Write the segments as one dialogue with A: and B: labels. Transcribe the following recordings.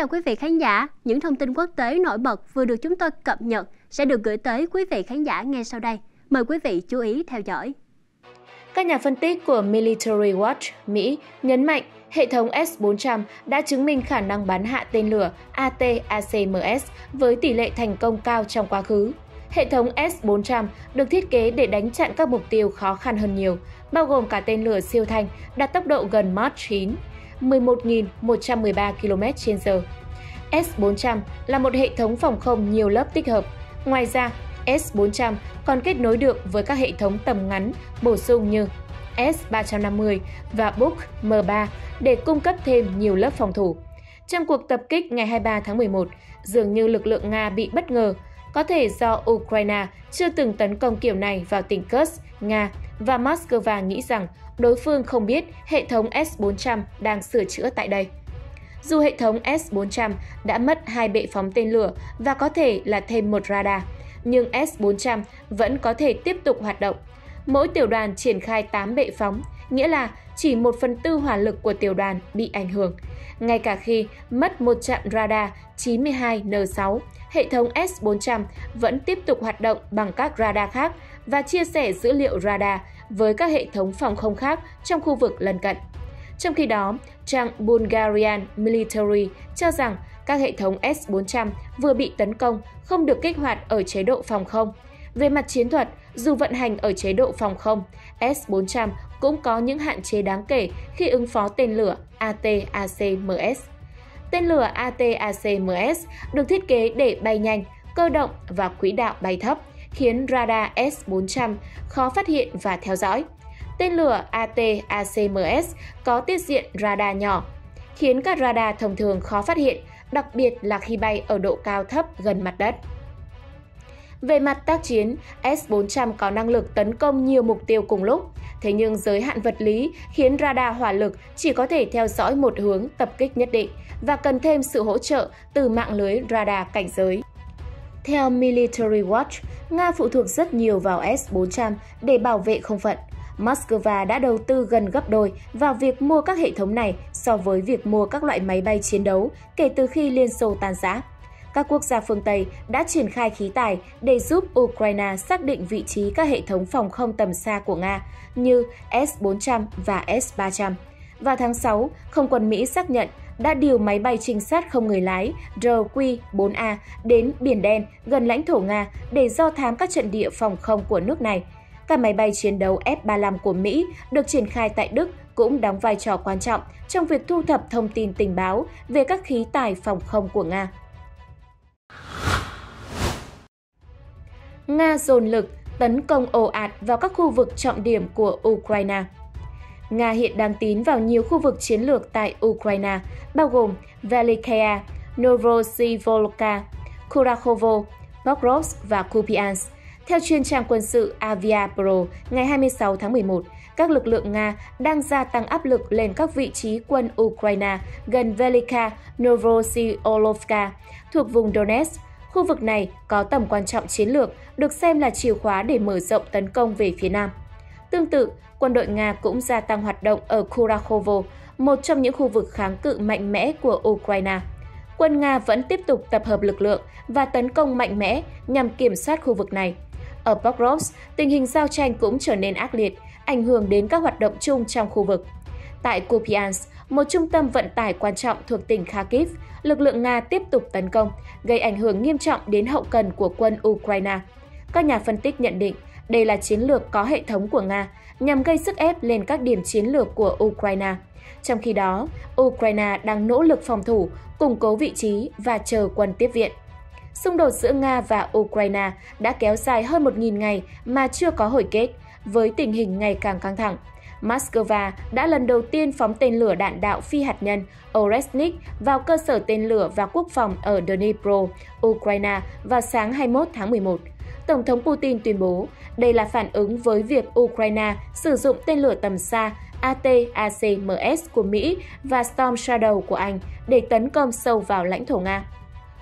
A: chào quý vị khán giả. Những thông tin quốc tế nổi bật vừa được chúng tôi cập nhật sẽ được gửi tới quý vị khán giả ngay sau đây. Mời quý vị chú ý theo dõi.
B: Các nhà phân tích của Military Watch Mỹ nhấn mạnh hệ thống S-400 đã chứng minh khả năng bắn hạ tên lửa AT-ACMS với tỷ lệ thành công cao trong quá khứ. Hệ thống S-400 được thiết kế để đánh chặn các mục tiêu khó khăn hơn nhiều, bao gồm cả tên lửa siêu thanh đạt tốc độ gần Mach 9, 11.113 km/h. S-400 là một hệ thống phòng không nhiều lớp tích hợp. Ngoài ra, S-400 còn kết nối được với các hệ thống tầm ngắn bổ sung như S-350 và Buk M3 để cung cấp thêm nhiều lớp phòng thủ. Trong cuộc tập kích ngày 23 tháng 11, dường như lực lượng Nga bị bất ngờ, có thể do Ukraine chưa từng tấn công kiểu này vào tỉnh Kursk, Nga và Moscow nghĩ rằng đối phương không biết hệ thống S-400 đang sửa chữa tại đây. Dù hệ thống S-400 đã mất hai bệ phóng tên lửa và có thể là thêm một radar, nhưng S-400 vẫn có thể tiếp tục hoạt động. Mỗi tiểu đoàn triển khai 8 bệ phóng, nghĩa là chỉ 1 phần tư hỏa lực của tiểu đoàn bị ảnh hưởng. Ngay cả khi mất một trạm radar 92N6, hệ thống S-400 vẫn tiếp tục hoạt động bằng các radar khác và chia sẻ dữ liệu radar với các hệ thống phòng không khác trong khu vực lân cận. Trong khi đó, trang Bulgarian Military cho rằng các hệ thống S-400 vừa bị tấn công không được kích hoạt ở chế độ phòng không. Về mặt chiến thuật, dù vận hành ở chế độ phòng không, S-400 cũng có những hạn chế đáng kể khi ứng phó tên lửa ATACMS. Tên lửa ATACMS được thiết kế để bay nhanh, cơ động và quỹ đạo bay thấp, khiến radar S-400 khó phát hiện và theo dõi. Tên lửa AT-ACMS có tiết diện radar nhỏ, khiến các radar thông thường khó phát hiện, đặc biệt là khi bay ở độ cao thấp gần mặt đất. Về mặt tác chiến, S-400 có năng lực tấn công nhiều mục tiêu cùng lúc. Thế nhưng giới hạn vật lý khiến radar hỏa lực chỉ có thể theo dõi một hướng tập kích nhất định và cần thêm sự hỗ trợ từ mạng lưới radar cảnh giới. Theo Military Watch, Nga phụ thuộc rất nhiều vào S-400 để bảo vệ không phận. Moscow đã đầu tư gần gấp đôi vào việc mua các hệ thống này so với việc mua các loại máy bay chiến đấu kể từ khi Liên Xô tan rã. Các quốc gia phương Tây đã triển khai khí tài để giúp Ukraine xác định vị trí các hệ thống phòng không tầm xa của Nga như S-400 và S-300. Vào tháng 6, Không quân Mỹ xác nhận đã điều máy bay trinh sát không người lái RQ-4A đến Biển Đen, gần lãnh thổ Nga, để do thám các trận địa phòng không của nước này. Các máy bay chiến đấu F-35 của Mỹ được triển khai tại Đức cũng đóng vai trò quan trọng trong việc thu thập thông tin tình báo về các khí tài phòng không của Nga. Nga dồn lực tấn công ồ ạt vào các khu vực trọng điểm của Ukraine. Nga hiện đang tín vào nhiều khu vực chiến lược tại Ukraine, bao gồm Velikaya, Novosivolka, Kurakhovo, Pokrovsk và Kupiansk. Theo chuyên trang quân sự Avia Pro, ngày 26 tháng 11, các lực lượng Nga đang gia tăng áp lực lên các vị trí quân Ukraine gần Velika, Novosilovka, thuộc vùng Donetsk. Khu vực này có tầm quan trọng chiến lược, được xem là chìa khóa để mở rộng tấn công về phía Nam. Tương tự, quân đội Nga cũng gia tăng hoạt động ở Kurakhovo, một trong những khu vực kháng cự mạnh mẽ của Ukraine. Quân Nga vẫn tiếp tục tập hợp lực lượng và tấn công mạnh mẽ nhằm kiểm soát khu vực này. Ở Pokrovsk, tình hình giao tranh cũng trở nên ác liệt, ảnh hưởng đến các hoạt động chung trong khu vực. Tại Kupiansk, một trung tâm vận tải quan trọng thuộc tỉnh Kharkiv, lực lượng Nga tiếp tục tấn công, gây ảnh hưởng nghiêm trọng đến hậu cần của quân Ukraine. Các nhà phân tích nhận định đây là chiến lược có hệ thống của Nga nhằm gây sức ép lên các điểm chiến lược của Ukraine. Trong khi đó, Ukraine đang nỗ lực phòng thủ, củng cố vị trí và chờ quân tiếp viện. Xung đột giữa Nga và Ukraine đã kéo dài hơn 1.000 ngày mà chưa có hồi kết, với tình hình ngày càng căng thẳng. Moscow đã lần đầu tiên phóng tên lửa đạn đạo phi hạt nhân Oresnik vào cơ sở tên lửa và quốc phòng ở Dnipro, Ukraine vào sáng 21 tháng 11. Tổng thống Putin tuyên bố đây là phản ứng với việc Ukraine sử dụng tên lửa tầm xa ATACMS của Mỹ và Storm Shadow của Anh để tấn công sâu vào lãnh thổ Nga.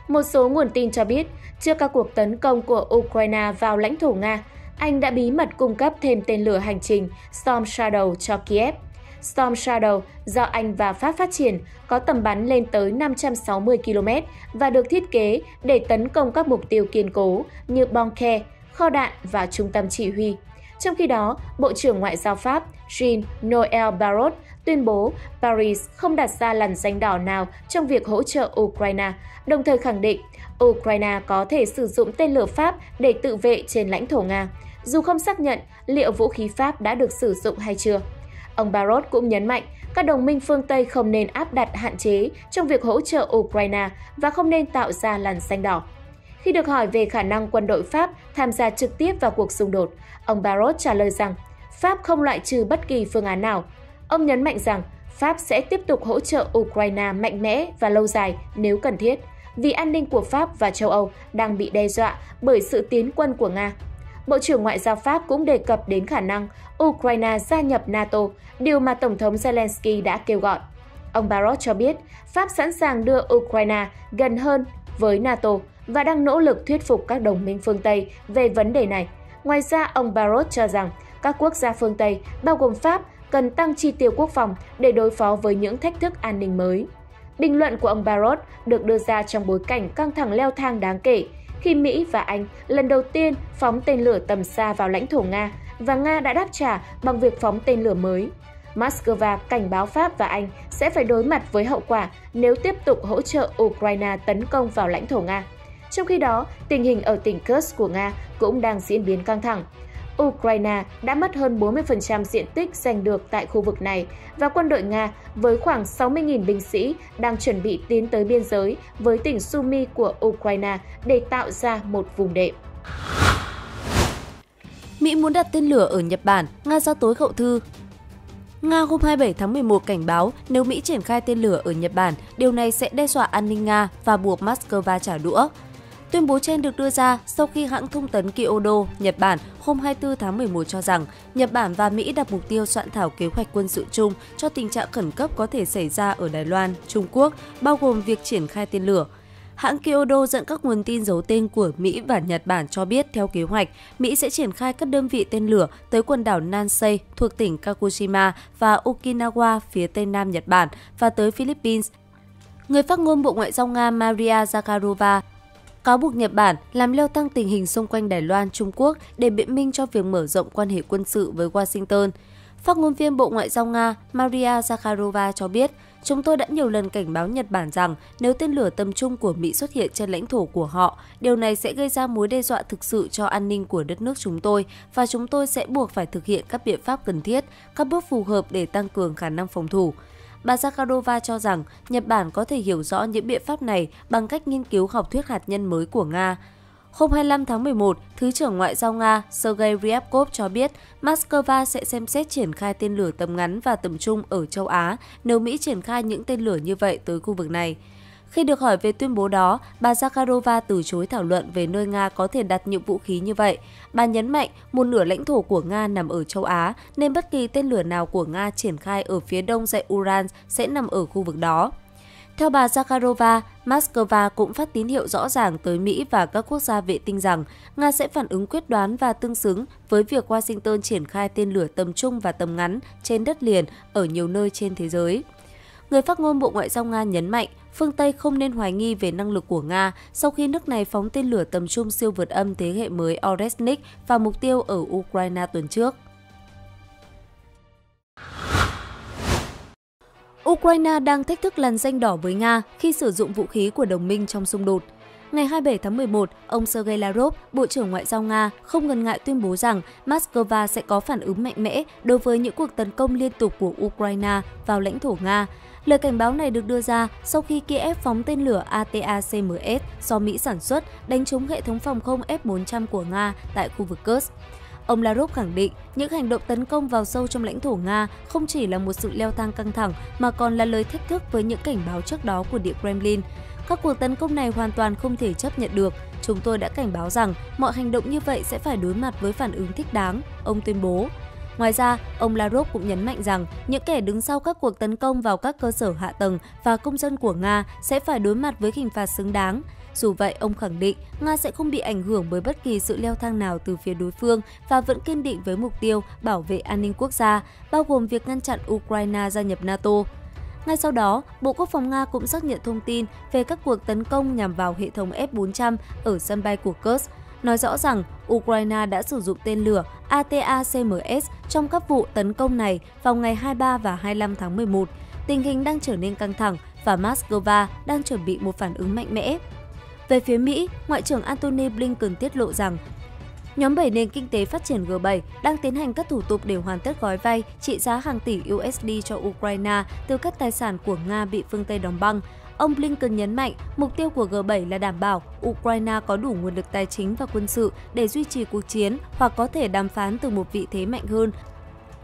B: Một số nguồn tin cho biết, trước các cuộc tấn công của Ukraine vào lãnh thổ Nga, Anh đã bí mật cung cấp thêm tên lửa hành trình Storm Shadow cho Kiev. Storm Shadow do Anh và Pháp phát triển có tầm bắn lên tới 560 km và được thiết kế để tấn công các mục tiêu kiên cố như bunker, kho đạn và trung tâm chỉ huy. Trong khi đó, Bộ trưởng Ngoại giao Pháp Jean-Noël Barrot tuyên bố Paris không đặt ra làn danh đỏ nào trong việc hỗ trợ Ukraine, đồng thời khẳng định Ukraine có thể sử dụng tên lửa Pháp để tự vệ trên lãnh thổ Nga, dù không xác nhận liệu vũ khí Pháp đã được sử dụng hay chưa. Ông Barrot cũng nhấn mạnh các đồng minh phương Tây không nên áp đặt hạn chế trong việc hỗ trợ Ukraine và không nên tạo ra làn xanh đỏ. Khi được hỏi về khả năng quân đội Pháp tham gia trực tiếp vào cuộc xung đột, ông Barrot trả lời rằng Pháp không loại trừ bất kỳ phương án nào. Ông nhấn mạnh rằng Pháp sẽ tiếp tục hỗ trợ Ukraine mạnh mẽ và lâu dài nếu cần thiết, vì an ninh của Pháp và châu Âu đang bị đe dọa bởi sự tiến quân của Nga. Bộ trưởng Ngoại giao Pháp cũng đề cập đến khả năng Ukraine gia nhập NATO, điều mà Tổng thống Zelensky đã kêu gọi. Ông Barrot cho biết Pháp sẵn sàng đưa Ukraine gần hơn với NATO và đang nỗ lực thuyết phục các đồng minh phương Tây về vấn đề này. Ngoài ra, ông Barrot cho rằng các quốc gia phương Tây, bao gồm Pháp, cần tăng chi tiêu quốc phòng để đối phó với những thách thức an ninh mới. Bình luận của ông Barrot được đưa ra trong bối cảnh căng thẳng leo thang đáng kể khi Mỹ và Anh lần đầu tiên phóng tên lửa tầm xa vào lãnh thổ Nga và Nga đã đáp trả bằng việc phóng tên lửa mới. Moscow cảnh báo Pháp và Anh sẽ phải đối mặt với hậu quả nếu tiếp tục hỗ trợ Ukraine tấn công vào lãnh thổ Nga. Trong khi đó, tình hình ở tỉnh Kursk của Nga cũng đang diễn biến căng thẳng. Ukraine đã mất hơn 40% diện tích giành được tại khu vực này và quân đội Nga với khoảng 60.000 binh sĩ đang chuẩn bị tiến tới biên giới với tỉnh Sumy của Ukraine để tạo ra một vùng đệm.
C: Mỹ muốn đặt tên lửa ở Nhật Bản, Nga ra tối hậu thư. Nga hôm 27 tháng 11 cảnh báo nếu Mỹ triển khai tên lửa ở Nhật Bản, điều này sẽ đe dọa an ninh Nga và buộc Moscow trả đũa. Tuyên bố trên được đưa ra sau khi hãng thông tấn Kyodo, Nhật Bản hôm 24 tháng 11 cho rằng Nhật Bản và Mỹ đặt mục tiêu soạn thảo kế hoạch quân sự chung cho tình trạng khẩn cấp có thể xảy ra ở Đài Loan, Trung Quốc, bao gồm việc triển khai tên lửa. Hãng Kyodo dẫn các nguồn tin giấu tên của Mỹ và Nhật Bản cho biết theo kế hoạch, Mỹ sẽ triển khai các đơn vị tên lửa tới quần đảo Nansei thuộc tỉnh Kagoshima và Okinawa phía tây nam Nhật Bản và tới Philippines. Người phát ngôn Bộ Ngoại giao Nga Maria Zakharova cáo buộc Nhật Bản làm leo tăng tình hình xung quanh Đài Loan, Trung Quốc để biện minh cho việc mở rộng quan hệ quân sự với Washington. Phát ngôn viên Bộ Ngoại giao Nga Maria Zakharova cho biết, chúng tôi đã nhiều lần cảnh báo Nhật Bản rằng nếu tên lửa tầm trung của Mỹ xuất hiện trên lãnh thổ của họ, điều này sẽ gây ra mối đe dọa thực sự cho an ninh của đất nước chúng tôi và chúng tôi sẽ buộc phải thực hiện các biện pháp cần thiết, các bước phù hợp để tăng cường khả năng phòng thủ. Bà Zakharova cho rằng Nhật Bản có thể hiểu rõ những biện pháp này bằng cách nghiên cứu học thuyết hạt nhân mới của Nga. Hôm 25 tháng 11, Thứ trưởng Ngoại giao Nga Sergei Ryabkov cho biết Moscow sẽ xem xét triển khai tên lửa tầm ngắn và tầm trung ở châu Á nếu Mỹ triển khai những tên lửa như vậy tới khu vực này. Khi được hỏi về tuyên bố đó, bà Zakharova từ chối thảo luận về nơi Nga có thể đặt những vũ khí như vậy. Bà nhấn mạnh một nửa lãnh thổ của Nga nằm ở châu Á, nên bất kỳ tên lửa nào của Nga triển khai ở phía đông dãy Uran sẽ nằm ở khu vực đó. Theo bà Zakharova, Moscow cũng phát tín hiệu rõ ràng tới Mỹ và các quốc gia vệ tinh rằng Nga sẽ phản ứng quyết đoán và tương xứng với việc Washington triển khai tên lửa tầm trung và tầm ngắn trên đất liền ở nhiều nơi trên thế giới. Người phát ngôn Bộ Ngoại giao Nga nhấn mạnh phương Tây không nên hoài nghi về năng lực của Nga sau khi nước này phóng tên lửa tầm trung siêu vượt âm thế hệ mới Oresnik vào mục tiêu ở Ukraine tuần trước. Ukraine đang thách thức làn danh đỏ với Nga khi sử dụng vũ khí của đồng minh trong xung đột. Ngày 27 tháng 11, ông Sergei Lavrov, Bộ trưởng Ngoại giao Nga, không ngần ngại tuyên bố rằng Moscow sẽ có phản ứng mạnh mẽ đối với những cuộc tấn công liên tục của Ukraine vào lãnh thổ Nga. Lời cảnh báo này được đưa ra sau khi Kiev phóng tên lửa ATACMS do Mỹ sản xuất đánh trúng hệ thống phòng không S-400 của Nga tại khu vực Kursk. Ông Lavrov khẳng định những hành động tấn công vào sâu trong lãnh thổ Nga không chỉ là một sự leo thang căng thẳng mà còn là lời thách thức với những cảnh báo trước đó của Điện Kremlin. Các cuộc tấn công này hoàn toàn không thể chấp nhận được. Chúng tôi đã cảnh báo rằng mọi hành động như vậy sẽ phải đối mặt với phản ứng thích đáng, ông tuyên bố. Ngoài ra, ông Lavrov cũng nhấn mạnh rằng những kẻ đứng sau các cuộc tấn công vào các cơ sở hạ tầng và công dân của Nga sẽ phải đối mặt với hình phạt xứng đáng. Dù vậy, ông khẳng định Nga sẽ không bị ảnh hưởng bởi bất kỳ sự leo thang nào từ phía đối phương và vẫn kiên định với mục tiêu bảo vệ an ninh quốc gia, bao gồm việc ngăn chặn Ukraine gia nhập NATO. Ngay sau đó, Bộ Quốc phòng Nga cũng xác nhận thông tin về các cuộc tấn công nhằm vào hệ thống F-400 ở sân bay của Kursk, nói rõ rằng Ukraine đã sử dụng tên lửa ATACMS trong các vụ tấn công này vào ngày 23 và 25 tháng 11. Tình hình đang trở nên căng thẳng và Moscow đang chuẩn bị một phản ứng mạnh mẽ. Về phía Mỹ, Ngoại trưởng Antony Blinken tiết lộ rằng Nhóm 7 nền kinh tế phát triển G7 đang tiến hành các thủ tục để hoàn tất gói vay trị giá hàng tỷ USD cho Ukraine từ các tài sản của Nga bị phương Tây đóng băng. Ông Blinken nhấn mạnh mục tiêu của G7 là đảm bảo Ukraine có đủ nguồn lực tài chính và quân sự để duy trì cuộc chiến hoặc có thể đàm phán từ một vị thế mạnh hơn.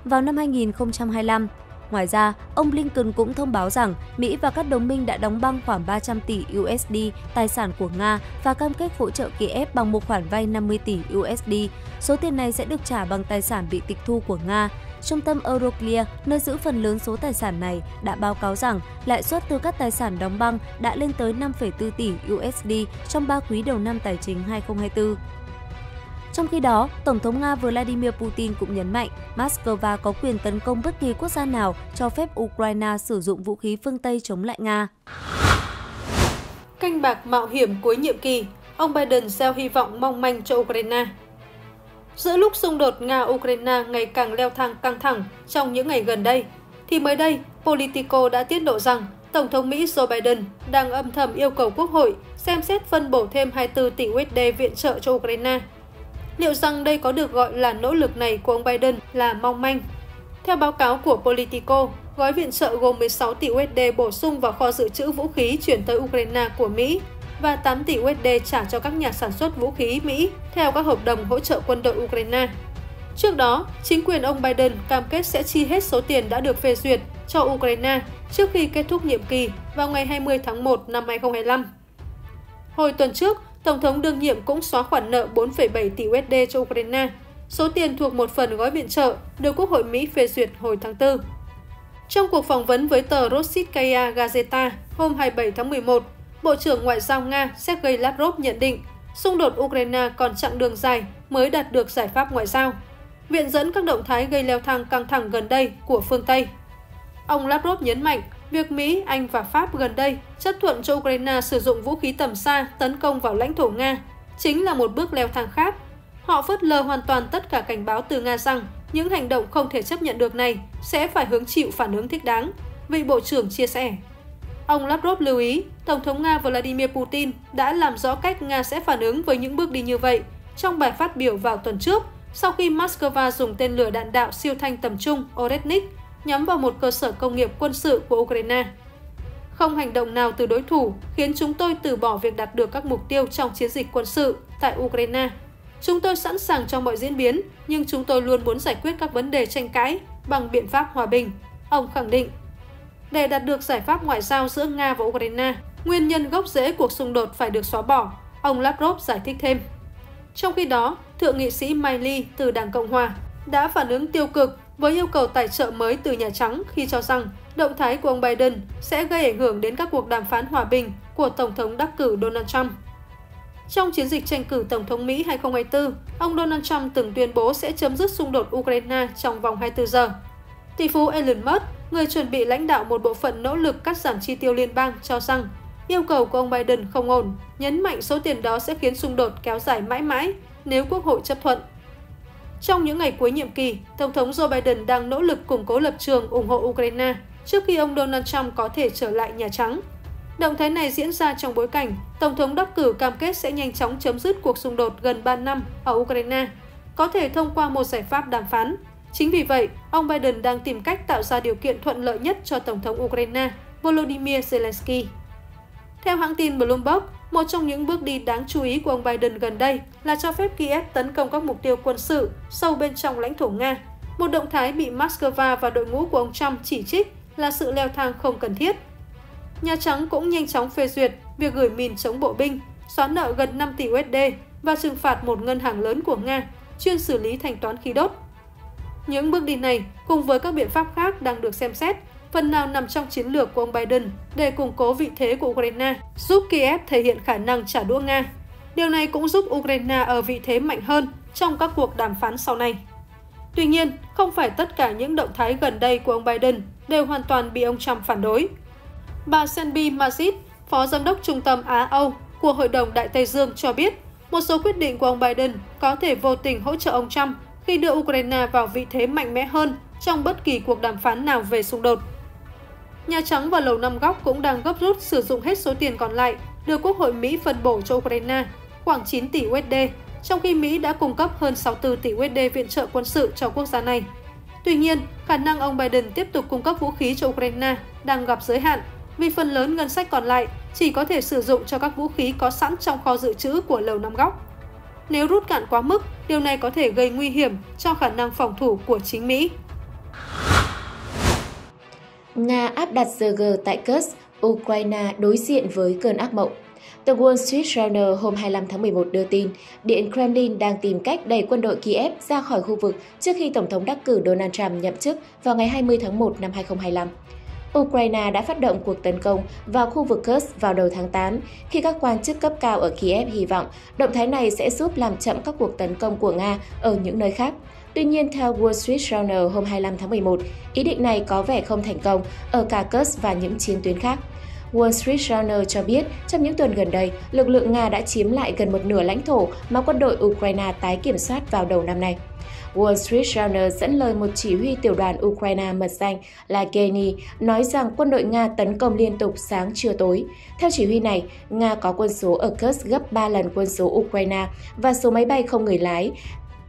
C: Vào năm 2025, Ngoài ra, ông Blinken cũng thông báo rằng Mỹ và các đồng minh đã đóng băng khoảng 300 tỷ USD tài sản của Nga và cam kết hỗ trợ Kiev bằng một khoản vay 50 tỷ USD. Số tiền này sẽ được trả bằng tài sản bị tịch thu của Nga. Trung tâm Euroclear, nơi giữ phần lớn số tài sản này, đã báo cáo rằng lãi suất từ các tài sản đóng băng đã lên tới 5,4 tỷ USD trong 3 quý đầu năm tài chính 2024. Trong khi đó, Tổng thống Nga Vladimir Putin cũng nhấn mạnh Moscow có quyền tấn công bất kỳ quốc gia nào cho phép Ukraine sử dụng vũ khí phương Tây chống lại Nga.
D: Canh bạc mạo hiểm cuối nhiệm kỳ, ông Biden gieo hy vọng mong manh cho Ukraine. Giữa lúc xung đột Nga-Ukraine ngày càng leo thang căng thẳng trong những ngày gần đây, thì mới đây, Politico đã tiết lộ rằng Tổng thống Mỹ Joe Biden đang âm thầm yêu cầu Quốc hội xem xét phân bổ thêm 24 tỷ USD viện trợ cho Ukraine Liệu rằng đây có được gọi là nỗ lực này của ông Biden là mong manh? Theo báo cáo của Politico, gói viện trợ gồm 16 tỷ USD bổ sung vào kho dự trữ vũ khí chuyển tới Ukraine của Mỹ và 8 tỷ USD trả cho các nhà sản xuất vũ khí Mỹ theo các hợp đồng hỗ trợ quân đội Ukraine. Trước đó, chính quyền ông Biden cam kết sẽ chi hết số tiền đã được phê duyệt cho Ukraine trước khi kết thúc nhiệm kỳ vào ngày 20 tháng 1 năm 2025. Hồi tuần trước, Tổng thống đương nhiệm cũng xóa khoản nợ 4,7 tỷ USD cho Ukraine, số tiền thuộc một phần gói viện trợ được Quốc hội Mỹ phê duyệt hồi tháng 4. Trong cuộc phỏng vấn với tờ Rossitskaya Gazeta hôm 27 tháng 11, Bộ trưởng Ngoại giao Nga Sergei Lavrov nhận định xung đột Ukraine còn chặng đường dài mới đạt được giải pháp ngoại giao, viện dẫn các động thái gây leo thang căng thẳng gần đây của phương Tây. Ông Lavrov nhấn mạnh Việc Mỹ, Anh và Pháp gần đây chấp thuận cho Ukraine sử dụng vũ khí tầm xa tấn công vào lãnh thổ Nga chính là một bước leo thang khác. Họ phớt lờ hoàn toàn tất cả cảnh báo từ Nga rằng những hành động không thể chấp nhận được này sẽ phải hứng chịu phản ứng thích đáng, vị Bộ trưởng chia sẻ. Ông Lavrov lưu ý, Tổng thống Nga Vladimir Putin đã làm rõ cách Nga sẽ phản ứng với những bước đi như vậy trong bài phát biểu vào tuần trước sau khi Moscow dùng tên lửa đạn đạo siêu thanh tầm trung Oretnik nhắm vào một cơ sở công nghiệp quân sự của Ukraine. Không hành động nào từ đối thủ khiến chúng tôi từ bỏ việc đạt được các mục tiêu trong chiến dịch quân sự tại Ukraine. Chúng tôi sẵn sàng cho mọi diễn biến, nhưng chúng tôi luôn muốn giải quyết các vấn đề tranh cãi bằng biện pháp hòa bình, ông khẳng định. Để đạt được giải pháp ngoại giao giữa Nga và Ukraine, nguyên nhân gốc rễ cuộc xung đột phải được xóa bỏ, ông Lavrov giải thích thêm. Trong khi đó, Thượng nghị sĩ Miley từ Đảng Cộng Hòa đã phản ứng tiêu cực với yêu cầu tài trợ mới từ Nhà Trắng khi cho rằng động thái của ông Biden sẽ gây ảnh hưởng đến các cuộc đàm phán hòa bình của Tổng thống đắc cử Donald Trump. Trong chiến dịch tranh cử Tổng thống Mỹ 2024, ông Donald Trump từng tuyên bố sẽ chấm dứt xung đột Ukraine trong vòng 24 giờ. Tỷ phú Elon Musk, người chuẩn bị lãnh đạo một bộ phận nỗ lực cắt giảm chi tiêu liên bang, cho rằng yêu cầu của ông Biden không ổn, nhấn mạnh số tiền đó sẽ khiến xung đột kéo dài mãi mãi nếu Quốc hội chấp thuận. Trong những ngày cuối nhiệm kỳ, Tổng thống Joe Biden đang nỗ lực củng cố lập trường ủng hộ Ukraine trước khi ông Donald Trump có thể trở lại Nhà Trắng. Động thái này diễn ra trong bối cảnh Tổng thống đắc cử cam kết sẽ nhanh chóng chấm dứt cuộc xung đột gần 3 năm ở Ukraine, có thể thông qua một giải pháp đàm phán. Chính vì vậy, ông Biden đang tìm cách tạo ra điều kiện thuận lợi nhất cho Tổng thống Ukraine Volodymyr Zelensky. Theo hãng tin Bloomberg, một trong những bước đi đáng chú ý của ông Biden gần đây là cho phép Kiev tấn công các mục tiêu quân sự sâu bên trong lãnh thổ Nga, một động thái bị Moscow và đội ngũ của ông Trump chỉ trích là sự leo thang không cần thiết. Nhà Trắng cũng nhanh chóng phê duyệt việc gửi mìn chống bộ binh, xóa nợ gần 5 tỷ USD và trừng phạt một ngân hàng lớn của Nga chuyên xử lý thanh toán khí đốt. Những bước đi này cùng với các biện pháp khác đang được xem xét phần nào nằm trong chiến lược của ông Biden để củng cố vị thế của Ukraine, giúp Kiev thể hiện khả năng trả đũa Nga. Điều này cũng giúp Ukraine ở vị thế mạnh hơn trong các cuộc đàm phán sau này. Tuy nhiên, không phải tất cả những động thái gần đây của ông Biden đều hoàn toàn bị ông Trump phản đối. Bà Senbi Mazid, Phó Giám đốc Trung tâm Á-Âu của Hội đồng Đại Tây Dương cho biết, một số quyết định của ông Biden có thể vô tình hỗ trợ ông Trump khi đưa Ukraine vào vị thế mạnh mẽ hơn trong bất kỳ cuộc đàm phán nào về xung đột. Nhà Trắng và Lầu Năm Góc cũng đang gấp rút sử dụng hết số tiền còn lại được Quốc hội Mỹ phân bổ cho Ukraine, khoảng 9 tỷ USD, trong khi Mỹ đã cung cấp hơn 64 tỷ USD viện trợ quân sự cho quốc gia này. Tuy nhiên, khả năng ông Biden tiếp tục cung cấp vũ khí cho Ukraine đang gặp giới hạn vì phần lớn ngân sách còn lại chỉ có thể sử dụng cho các vũ khí có sẵn trong kho dự trữ của Lầu Năm Góc. Nếu rút cạn quá mức, điều này có thể gây nguy hiểm cho khả năng phòng thủ của chính Mỹ.
B: Nga áp đặt giờ G tại Kursk, Ukraine đối diện với cơn ác mộng. The Wall Street Journal hôm 25 tháng 11 đưa tin, Điện Kremlin đang tìm cách đẩy quân đội Kiev ra khỏi khu vực trước khi Tổng thống đắc cử Donald Trump nhậm chức vào ngày 20 tháng 1 năm 2025. Ukraine đã phát động cuộc tấn công vào khu vực Kursk vào đầu tháng 8 khi các quan chức cấp cao ở Kiev hy vọng động thái này sẽ giúp làm chậm các cuộc tấn công của Nga ở những nơi khác. Tuy nhiên, theo Wall Street Journal hôm 25 tháng 11, ý định này có vẻ không thành công ở cả Kursk và những chiến tuyến khác. Wall Street Journal cho biết trong những tuần gần đây, lực lượng Nga đã chiếm lại gần một nửa lãnh thổ mà quân đội Ukraine tái kiểm soát vào đầu năm nay. Wall Street Journal dẫn lời một chỉ huy tiểu đoàn Ukraine mật danh là Geny nói rằng quân đội Nga tấn công liên tục sáng trưa tối. Theo chỉ huy này, Nga có quân số ở Kursk gấp 3 lần quân số Ukraine và số máy bay không người lái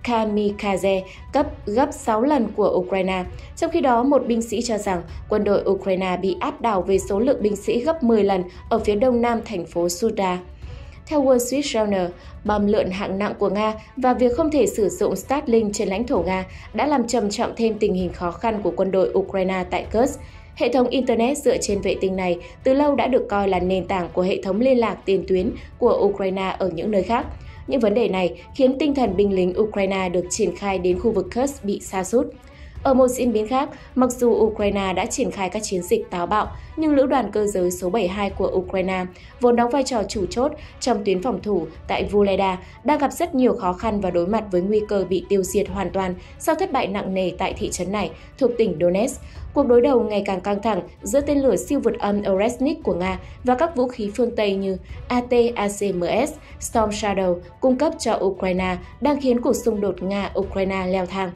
B: kamikaze cấp gấp 6 lần của Ukraine. Trong khi đó, một binh sĩ cho rằng quân đội Ukraine bị áp đảo về số lượng binh sĩ gấp 10 lần ở phía đông nam thành phố Suda. Theo Wall Street Journal, bom lượn hạng nặng của Nga và việc không thể sử dụng Starlink trên lãnh thổ Nga đã làm trầm trọng thêm tình hình khó khăn của quân đội Ukraine tại Kursk. Hệ thống Internet dựa trên vệ tinh này từ lâu đã được coi là nền tảng của hệ thống liên lạc tiền tuyến của Ukraine ở những nơi khác. Những vấn đề này khiến tinh thần binh lính Ukraine được triển khai đến khu vực Kursk bị sa sút. Ở một diễn biến khác, mặc dù Ukraine đã triển khai các chiến dịch táo bạo, nhưng lữ đoàn cơ giới số 72 của Ukraine, vốn đóng vai trò chủ chốt trong tuyến phòng thủ tại Vuleda, đang gặp rất nhiều khó khăn và đối mặt với nguy cơ bị tiêu diệt hoàn toàn sau thất bại nặng nề tại thị trấn này thuộc tỉnh Donetsk. Cuộc đối đầu ngày càng căng thẳng giữa tên lửa siêu vượt âm Oresnik của Nga và các vũ khí phương Tây như AT-ACMS, Storm Shadow cung cấp cho Ukraine đang khiến cuộc xung đột Nga-Ukraine leo thang.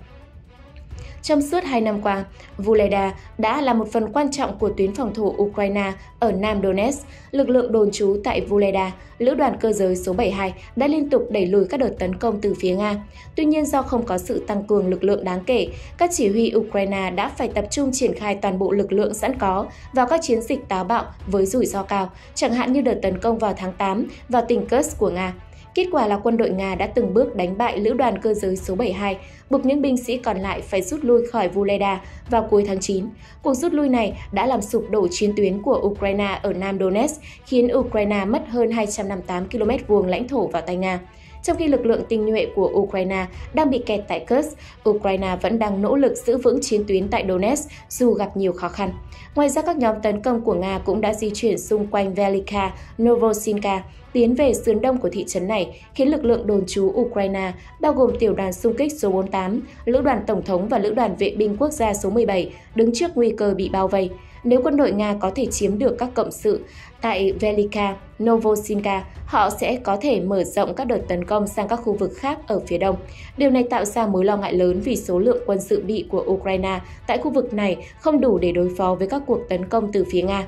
B: Trong suốt hai năm qua, Vuleda đã là một phần quan trọng của tuyến phòng thủ Ukraine ở Nam Donetsk. Lực lượng đồn trú tại Vuleda, lữ đoàn cơ giới số 72 đã liên tục đẩy lùi các đợt tấn công từ phía Nga. Tuy nhiên do không có sự tăng cường lực lượng đáng kể, các chỉ huy Ukraine đã phải tập trung triển khai toàn bộ lực lượng sẵn có vào các chiến dịch táo bạo với rủi ro cao, chẳng hạn như đợt tấn công vào tháng 8 vào tỉnh Kursk của Nga. Kết quả là quân đội Nga đã từng bước đánh bại lữ đoàn cơ giới số 72, buộc những binh sĩ còn lại phải rút lui khỏi Vuleda vào cuối tháng 9. Cuộc rút lui này đã làm sụp đổ chiến tuyến của Ukraine ở Nam Donetsk, khiến Ukraine mất hơn 258 km vuông lãnh thổ vào tay Nga. Trong khi lực lượng tinh nhuệ của Ukraine đang bị kẹt tại Kursk, Ukraine vẫn đang nỗ lực giữ vững chiến tuyến tại Donetsk dù gặp nhiều khó khăn. Ngoài ra các nhóm tấn công của Nga cũng đã di chuyển xung quanh Velika, Novosinka, tiến về sườn đông của thị trấn này, khiến lực lượng đồn trú Ukraine, bao gồm tiểu đoàn xung kích số 48, lữ đoàn tổng thống và lữ đoàn vệ binh quốc gia số 17, đứng trước nguy cơ bị bao vây. Nếu quân đội Nga có thể chiếm được các cộng sự tại Velika, Novosinka, họ sẽ có thể mở rộng các đợt tấn công sang các khu vực khác ở phía đông. Điều này tạo ra mối lo ngại lớn vì số lượng quân sự bị của Ukraine tại khu vực này không đủ để đối phó với các cuộc tấn công từ phía Nga.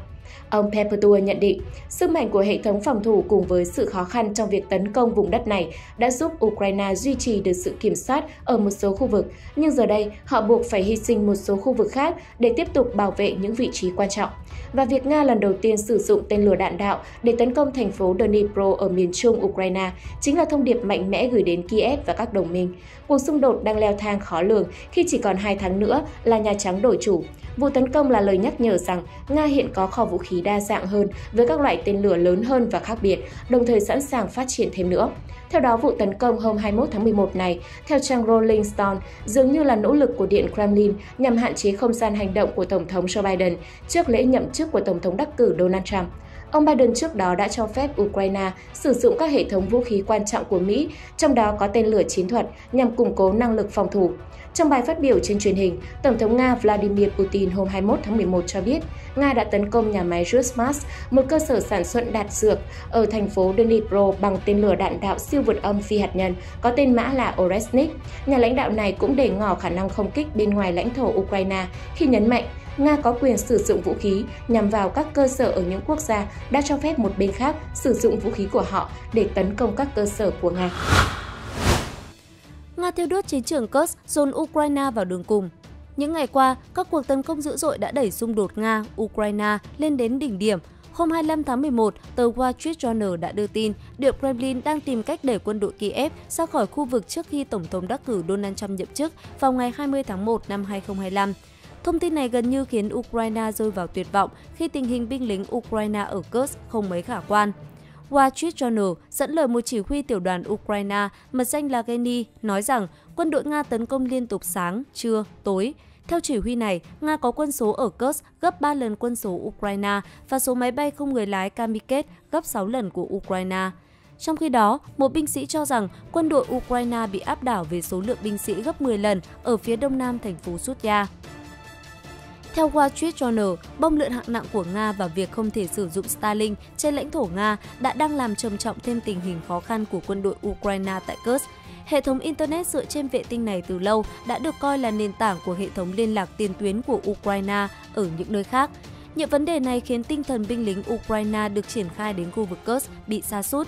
B: Ông Peppertua nhận định, sức mạnh của hệ thống phòng thủ cùng với sự khó khăn trong việc tấn công vùng đất này đã giúp Ukraine duy trì được sự kiểm soát ở một số khu vực, nhưng giờ đây họ buộc phải hy sinh một số khu vực khác để tiếp tục bảo vệ những vị trí quan trọng. Và việc Nga lần đầu tiên sử dụng tên lửa đạn đạo để tấn công thành phố Dnipro ở miền trung Ukraine chính là thông điệp mạnh mẽ gửi đến Kiev và các đồng minh. Cuộc xung đột đang leo thang khó lường khi chỉ còn hai tháng nữa là Nhà Trắng đổi chủ. Vụ tấn công là lời nhắc nhở rằng Nga hiện có kho vũ khí đa dạng hơn với các loại tên lửa lớn hơn và khác biệt, đồng thời sẵn sàng phát triển thêm nữa. Theo đó, vụ tấn công hôm 21 tháng 11 này, theo trang Rolling Stone, dường như là nỗ lực của Điện Kremlin nhằm hạn chế không gian hành động của Tổng thống Joe Biden trước lễ nhậm chức của Tổng thống đắc cử Donald Trump. Ông Biden trước đó đã cho phép Ukraine sử dụng các hệ thống vũ khí quan trọng của Mỹ, trong đó có tên lửa chiến thuật nhằm củng cố năng lực phòng thủ. Trong bài phát biểu trên truyền hình, Tổng thống Nga Vladimir Putin hôm 21 tháng 11 cho biết Nga đã tấn công nhà máy Rusmars, một cơ sở sản xuất đạn dược ở thành phố Dnipro bằng tên lửa đạn đạo siêu vượt âm phi hạt nhân có tên mã là Oresnik. Nhà lãnh đạo này cũng để ngỏ khả năng không kích bên ngoài lãnh thổ Ukraine khi nhấn mạnh Nga có quyền sử dụng vũ khí nhằm vào các cơ sở ở những quốc gia đã cho phép một bên khác sử dụng vũ khí của họ để tấn công các cơ sở của Nga.
C: Nga thiêu đốt chiến trường Kursk dồn Ukraine vào đường cùng. Những ngày qua, các cuộc tấn công dữ dội đã đẩy xung đột Nga-Ukraine lên đến đỉnh điểm. Hôm 25 tháng 11, tờ Wall Street Journal đã đưa tin Điện Kremlin đang tìm cách đẩy quân đội Kiev ra khỏi khu vực trước khi Tổng thống đắc cử Donald Trump nhậm chức vào ngày 20 tháng 1 năm 2025. Thông tin này gần như khiến Ukraine rơi vào tuyệt vọng khi tình hình binh lính Ukraine ở Kursk không mấy khả quan. Wall Street Journal dẫn lời một chỉ huy tiểu đoàn Ukraine mật danh là Geny nói rằng quân đội Nga tấn công liên tục sáng, trưa, tối. Theo chỉ huy này, Nga có quân số ở Kursk gấp 3 lần quân số Ukraine và số máy bay không người lái Kamikaze gấp 6 lần của Ukraine. Trong khi đó, một binh sĩ cho rằng quân đội Ukraine bị áp đảo về số lượng binh sĩ gấp 10 lần ở phía đông nam thành phố sutya theo Wall Street Journal, bom lượn hạng nặng của Nga và việc không thể sử dụng Starlink trên lãnh thổ Nga đã đang làm trầm trọng thêm tình hình khó khăn của quân đội Ukraine tại Kursk. Hệ thống Internet dựa trên vệ tinh này từ lâu đã được coi là nền tảng của hệ thống liên lạc tiền tuyến của Ukraine ở những nơi khác. Những vấn đề này khiến tinh thần binh lính Ukraine được triển khai đến khu vực Kursk bị sa sút.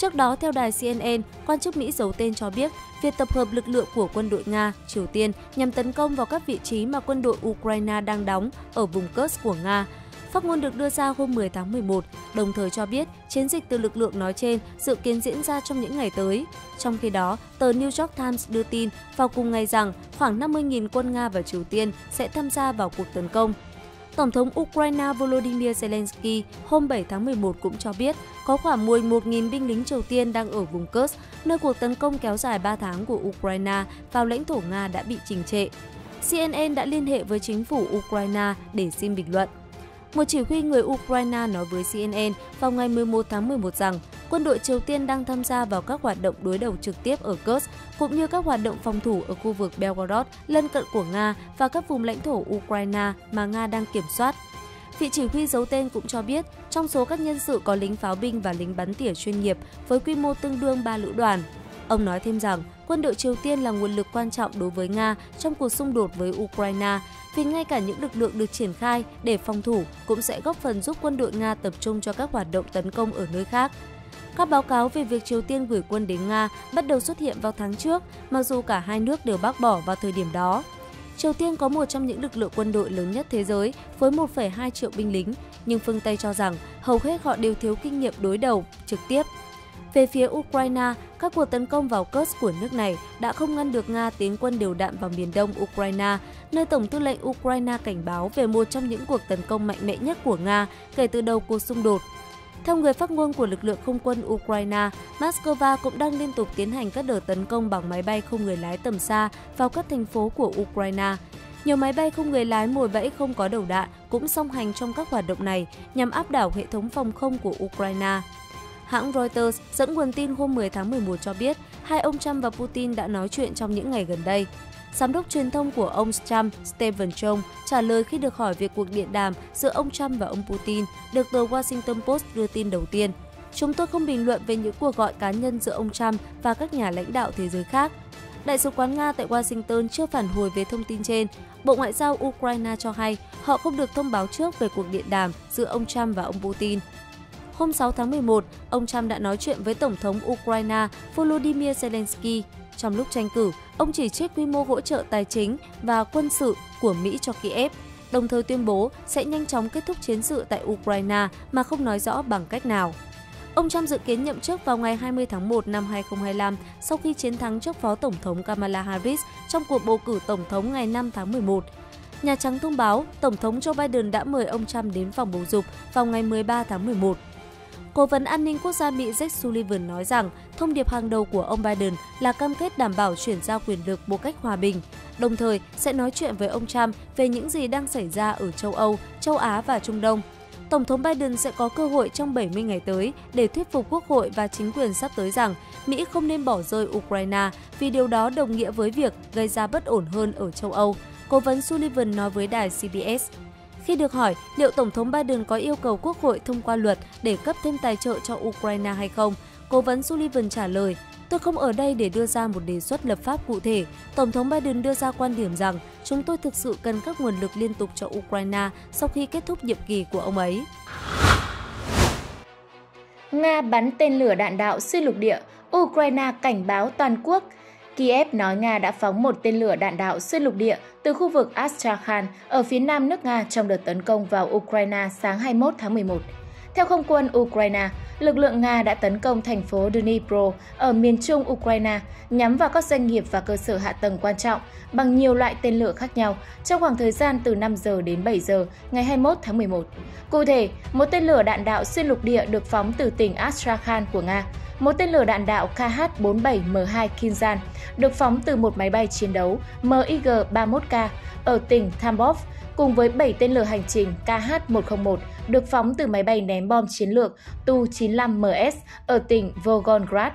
C: Trước đó, theo đài CNN, quan chức Mỹ giấu tên cho biết việc tập hợp lực lượng của quân đội Nga, Triều Tiên nhằm tấn công vào các vị trí mà quân đội Ukraine đang đóng ở vùng Kursk của Nga. Phát ngôn được đưa ra hôm 10 tháng 11, đồng thời cho biết chiến dịch từ lực lượng nói trên dự kiến diễn ra trong những ngày tới. Trong khi đó, tờ New York Times đưa tin vào cùng ngày rằng khoảng 50.000 quân Nga và Triều Tiên sẽ tham gia vào cuộc tấn công Tổng thống Ukraine Volodymyr Zelensky hôm 7 tháng 11 cũng cho biết có khoảng 11.000 binh lính Triều Tiên đang ở vùng Kursk, nơi cuộc tấn công kéo dài 3 tháng của Ukraine vào lãnh thổ Nga đã bị trình trệ. CNN đã liên hệ với chính phủ Ukraine để xin bình luận. Một chỉ huy người Ukraine nói với CNN vào ngày 11 tháng 11 rằng quân đội Triều Tiên đang tham gia vào các hoạt động đối đầu trực tiếp ở Kursk, cũng như các hoạt động phòng thủ ở khu vực Belgorod, lân cận của Nga và các vùng lãnh thổ Ukraine mà Nga đang kiểm soát. Vị chỉ huy giấu tên cũng cho biết, trong số các nhân sự có lính pháo binh và lính bắn tỉa chuyên nghiệp với quy mô tương đương 3 lữ đoàn. Ông nói thêm rằng, quân đội Triều Tiên là nguồn lực quan trọng đối với Nga trong cuộc xung đột với Ukraine, vì ngay cả những lực lượng được triển khai để phòng thủ cũng sẽ góp phần giúp quân đội Nga tập trung cho các hoạt động tấn công ở nơi khác. Các báo cáo về việc Triều Tiên gửi quân đến Nga bắt đầu xuất hiện vào tháng trước, mặc dù cả hai nước đều bác bỏ vào thời điểm đó. Triều Tiên có một trong những lực lượng quân đội lớn nhất thế giới với 1,2 triệu binh lính, nhưng phương Tây cho rằng hầu hết họ đều thiếu kinh nghiệm đối đầu trực tiếp. Về phía Ukraine, các cuộc tấn công vào Kursk của nước này đã không ngăn được Nga tiến quân đều đạn vào miền đông Ukraine, nơi Tổng tư lệnh Ukraine cảnh báo về một trong những cuộc tấn công mạnh mẽ nhất của Nga kể từ đầu cuộc xung đột. Theo người phát ngôn của lực lượng không quân Ukraine, Moscow cũng đang liên tục tiến hành các đợt tấn công bằng máy bay không người lái tầm xa vào các thành phố của Ukraine. Nhiều máy bay không người lái mồi bẫy không có đầu đạn cũng song hành trong các hoạt động này nhằm áp đảo hệ thống phòng không của Ukraine. Hãng Reuters dẫn nguồn tin hôm 10 tháng 11 cho biết hai ông Trump và Putin đã nói chuyện trong những ngày gần đây. Giám đốc truyền thông của ông Trump, Stephen Chung, trả lời khi được hỏi về cuộc điện đàm giữa ông Trump và ông Putin, được tờ Washington Post đưa tin đầu tiên. Chúng tôi không bình luận về những cuộc gọi cá nhân giữa ông Trump và các nhà lãnh đạo thế giới khác. Đại sứ quán Nga tại Washington chưa phản hồi về thông tin trên. Bộ Ngoại giao Ukraine cho hay họ không được thông báo trước về cuộc điện đàm giữa ông Trump và ông Putin. Hôm 6 tháng 11, ông Trump đã nói chuyện với Tổng thống Ukraine Volodymyr Zelensky. Trong lúc tranh cử, ông chỉ trích quy mô hỗ trợ tài chính và quân sự của Mỹ cho Kiev, đồng thời tuyên bố sẽ nhanh chóng kết thúc chiến sự tại Ukraine mà không nói rõ bằng cách nào. Ông Trump dự kiến nhậm chức vào ngày 20 tháng 1 năm 2025 sau khi chiến thắng trước Phó Tổng thống Kamala Harris trong cuộc bầu cử Tổng thống ngày 5 tháng 11. Nhà Trắng thông báo Tổng thống Joe Biden đã mời ông Trump đến phòng bầu dục vào ngày 13 tháng 11. Cố vấn an ninh quốc gia Mỹ Jake Sullivan nói rằng thông điệp hàng đầu của ông Biden là cam kết đảm bảo chuyển giao quyền lực một cách hòa bình, đồng thời sẽ nói chuyện với ông Trump về những gì đang xảy ra ở châu Âu, châu Á và Trung Đông. Tổng thống Biden sẽ có cơ hội trong 70 ngày tới để thuyết phục Quốc hội và chính quyền sắp tới rằng Mỹ không nên bỏ rơi Ukraine vì điều đó đồng nghĩa với việc gây ra bất ổn hơn ở châu Âu, cố vấn Sullivan nói với đài CBS. Khi được hỏi liệu Tổng thống Biden có yêu cầu Quốc hội thông qua luật để cấp thêm tài trợ cho Ukraine hay không, cố vấn Sullivan trả lời, Tôi không ở đây để đưa ra một đề xuất lập pháp cụ thể. Tổng thống Biden đưa ra quan điểm rằng chúng tôi thực sự cần các nguồn lực liên tục cho Ukraine sau khi kết thúc nhiệm kỳ của ông ấy.
B: Nga bắn tên lửa đạn đạo xuyên lục địa, Ukraine cảnh báo toàn quốc – Kiev nói Nga đã phóng một tên lửa đạn đạo xuyên lục địa từ khu vực Astrakhan ở phía nam nước Nga trong đợt tấn công vào Ukraine sáng 21 tháng 11. Theo không quân Ukraine, lực lượng Nga đã tấn công thành phố Dnipro ở miền trung Ukraine nhắm vào các doanh nghiệp và cơ sở hạ tầng quan trọng bằng nhiều loại tên lửa khác nhau trong khoảng thời gian từ 5 giờ đến 7 giờ ngày 21 tháng 11. Cụ thể, một tên lửa đạn đạo xuyên lục địa được phóng từ tỉnh Astrakhan của Nga một tên lửa đạn đạo KH-47M2 Kinzhan được phóng từ một máy bay chiến đấu MiG-31K ở tỉnh Tambov cùng với 7 tên lửa hành trình KH-101 được phóng từ máy bay ném bom chiến lược Tu-95MS ở tỉnh Volgograd.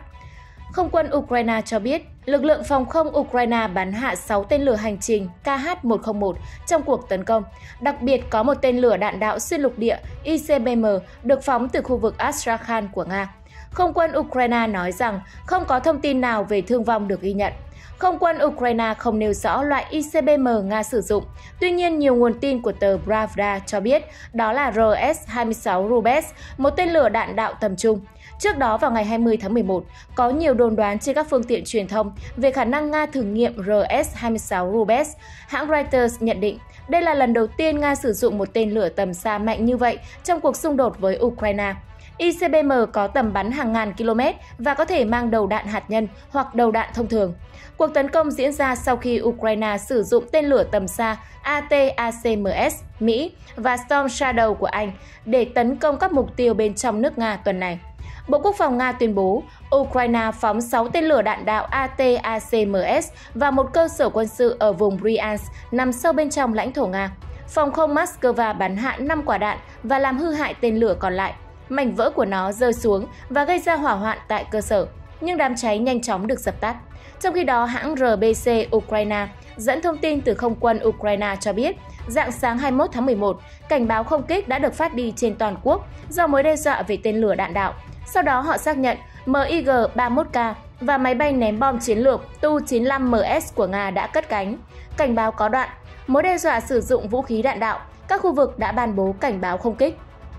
B: Không quân Ukraine cho biết, lực lượng phòng không Ukraine bắn hạ 6 tên lửa hành trình KH-101 trong cuộc tấn công. Đặc biệt có một tên lửa đạn đạo xuyên lục địa ICBM được phóng từ khu vực Astrakhan của Nga. Không quân Ukraine nói rằng không có thông tin nào về thương vong được ghi nhận. Không quân Ukraine không nêu rõ loại ICBM Nga sử dụng. Tuy nhiên, nhiều nguồn tin của tờ Pravda cho biết đó là RS-26 Rubes, một tên lửa đạn đạo tầm trung. Trước đó vào ngày 20 tháng 11, có nhiều đồn đoán trên các phương tiện truyền thông về khả năng Nga thử nghiệm RS-26 Rubes. Hãng Reuters nhận định đây là lần đầu tiên Nga sử dụng một tên lửa tầm xa mạnh như vậy trong cuộc xung đột với Ukraine. ICBM có tầm bắn hàng ngàn km và có thể mang đầu đạn hạt nhân hoặc đầu đạn thông thường. Cuộc tấn công diễn ra sau khi Ukraine sử dụng tên lửa tầm xa ATACMS Mỹ và Storm Shadow của Anh để tấn công các mục tiêu bên trong nước Nga tuần này. Bộ Quốc phòng Nga tuyên bố Ukraine phóng 6 tên lửa đạn đạo ATACMS vào một cơ sở quân sự ở vùng Bryansk nằm sâu bên trong lãnh thổ Nga. Phòng không Moscow bắn hạ 5 quả đạn và làm hư hại tên lửa còn lại mảnh vỡ của nó rơi xuống và gây ra hỏa hoạn tại cơ sở, nhưng đám cháy nhanh chóng được dập tắt. Trong khi đó, hãng RBC Ukraine dẫn thông tin từ không quân Ukraine cho biết, dạng sáng 21 tháng 11, cảnh báo không kích đã được phát đi trên toàn quốc do mối đe dọa về tên lửa đạn đạo. Sau đó họ xác nhận MiG-31K và máy bay ném bom chiến lược Tu-95MS của Nga đã cất cánh. Cảnh báo có đoạn, mối đe dọa sử dụng vũ khí đạn đạo, các khu vực đã ban bố cảnh báo không kích.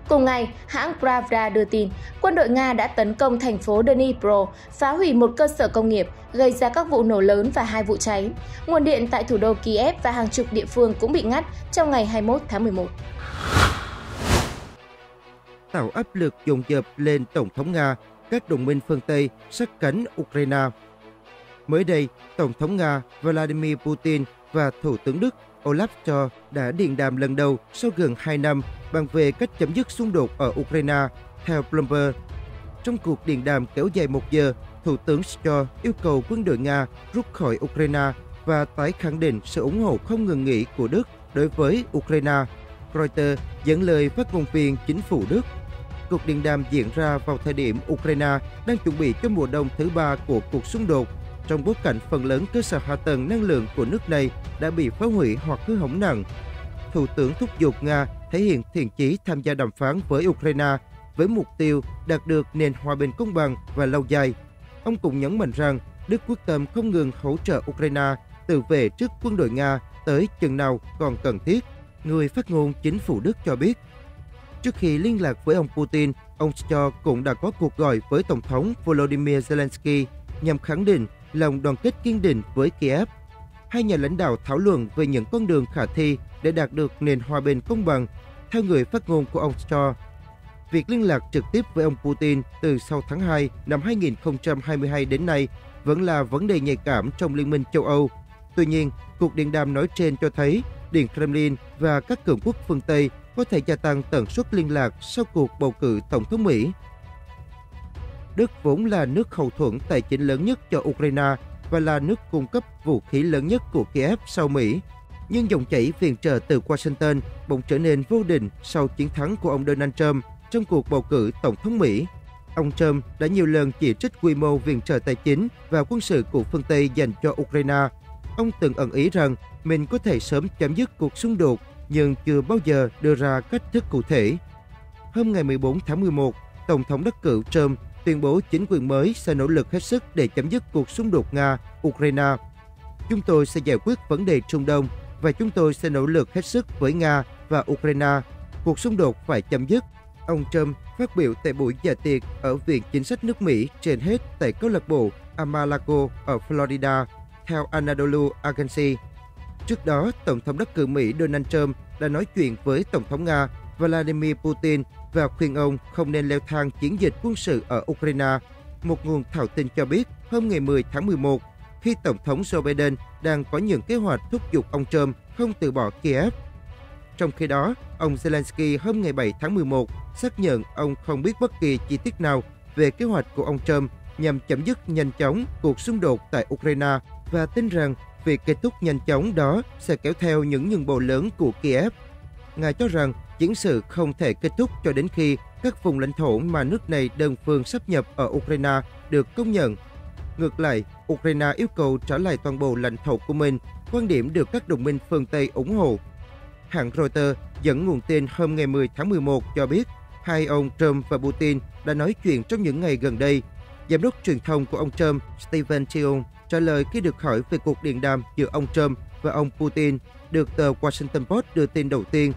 B: Cùng ngày, hãng Pravda đưa tin quân đội Nga đã tấn công thành phố Dnipro, phá hủy một cơ sở công nghiệp, gây ra các vụ nổ lớn và hai vụ cháy. Nguồn điện tại thủ đô Kiev và hàng chục địa phương cũng bị ngắt trong ngày 21 tháng 11.
E: Tạo áp lực dồn dập lên Tổng thống Nga, các đồng minh phương Tây sát cánh Ukraine. Mới đây, Tổng thống Nga Vladimir Putin và Thủ tướng Đức Olaf Scholz đã điện đàm lần đầu sau gần 2 năm bàn về cách chấm dứt xung đột ở Ukraine, theo Bloomberg. Trong cuộc điện đàm kéo dài một giờ, Thủ tướng Scholz yêu cầu quân đội Nga rút khỏi Ukraine và tái khẳng định sự ủng hộ không ngừng nghỉ của Đức đối với Ukraine. Reuters dẫn lời phát ngôn viên chính phủ Đức. Cuộc điện đàm diễn ra vào thời điểm Ukraine đang chuẩn bị cho mùa đông thứ ba của cuộc xung đột trong bối cảnh phần lớn cơ sở hạ tầng năng lượng của nước này đã bị phá hủy hoặc hư hỏng nặng. Thủ tướng thúc giục Nga thể hiện thiện chí tham gia đàm phán với Ukraine với mục tiêu đạt được nền hòa bình công bằng và lâu dài. Ông cũng nhấn mạnh rằng Đức quyết tâm không ngừng hỗ trợ Ukraine tự vệ trước quân đội Nga tới chừng nào còn cần thiết. Người phát ngôn chính phủ Đức cho biết. Trước khi liên lạc với ông Putin, ông Scholz cũng đã có cuộc gọi với Tổng thống Volodymyr Zelensky nhằm khẳng định lòng đoàn kết kiên định với Kiev. Hai nhà lãnh đạo thảo luận về những con đường khả thi để đạt được nền hòa bình công bằng. Theo người phát ngôn của ông Shaw, việc liên lạc trực tiếp với ông Putin từ sau tháng 2 năm 2022 đến nay vẫn là vấn đề nhạy cảm trong Liên minh châu Âu. Tuy nhiên, cuộc điện đàm nói trên cho thấy Điện Kremlin và các cường quốc phương Tây có thể gia tăng tần suất liên lạc sau cuộc bầu cử Tổng thống Mỹ. Đức vốn là nước hậu thuẫn tài chính lớn nhất cho Ukraine và là nước cung cấp vũ khí lớn nhất của Kiev sau Mỹ. Nhưng dòng chảy viện trợ từ Washington bỗng trở nên vô định sau chiến thắng của ông Donald Trump trong cuộc bầu cử Tổng thống Mỹ. Ông Trump đã nhiều lần chỉ trích quy mô viện trợ tài chính và quân sự của phương Tây dành cho Ukraine. Ông từng ẩn ý rằng mình có thể sớm chấm dứt cuộc xung đột, nhưng chưa bao giờ đưa ra cách thức cụ thể. Hôm ngày 14 tháng 11, Tổng thống đắc cử Trump tuyên bố chính quyền mới sẽ nỗ lực hết sức để chấm dứt cuộc xung đột Nga-Ukraine. Chúng tôi sẽ giải quyết vấn đề Trung Đông và chúng tôi sẽ nỗ lực hết sức với Nga và Ukraine. Cuộc xung đột phải chấm dứt. Ông Trump phát biểu tại buổi dạ tiệc ở Viện Chính sách nước Mỹ trên hết tại câu lạc bộ Amalago ở Florida, theo Anadolu Agency. Trước đó, Tổng thống đắc cử Mỹ Donald Trump đã nói chuyện với Tổng thống Nga Vladimir Putin và khuyên ông không nên leo thang chiến dịch quân sự ở Ukraine. Một nguồn thảo tin cho biết hôm ngày 10 tháng 11, khi Tổng thống Joe Biden đang có những kế hoạch thúc giục ông Trump không từ bỏ Kiev. Trong khi đó, ông Zelensky hôm ngày 7 tháng 11 xác nhận ông không biết bất kỳ chi tiết nào về kế hoạch của ông Trump nhằm chấm dứt nhanh chóng cuộc xung đột tại Ukraine và tin rằng việc kết thúc nhanh chóng đó sẽ kéo theo những nhân bộ lớn của Kiev. Ngài cho rằng chiến sự không thể kết thúc cho đến khi các vùng lãnh thổ mà nước này đơn phương sắp nhập ở Ukraine được công nhận. Ngược lại, Ukraine yêu cầu trả lại toàn bộ lãnh thổ của mình, quan điểm được các đồng minh phương Tây ủng hộ. Hãng Reuters dẫn nguồn tin hôm ngày 10 tháng 11 cho biết hai ông Trump và Putin đã nói chuyện trong những ngày gần đây. Giám đốc truyền thông của ông Trump, Stephen Tion, trả lời khi được hỏi về cuộc điện đàm giữa ông Trump và ông Putin, được tờ Washington Post đưa tin đầu tiên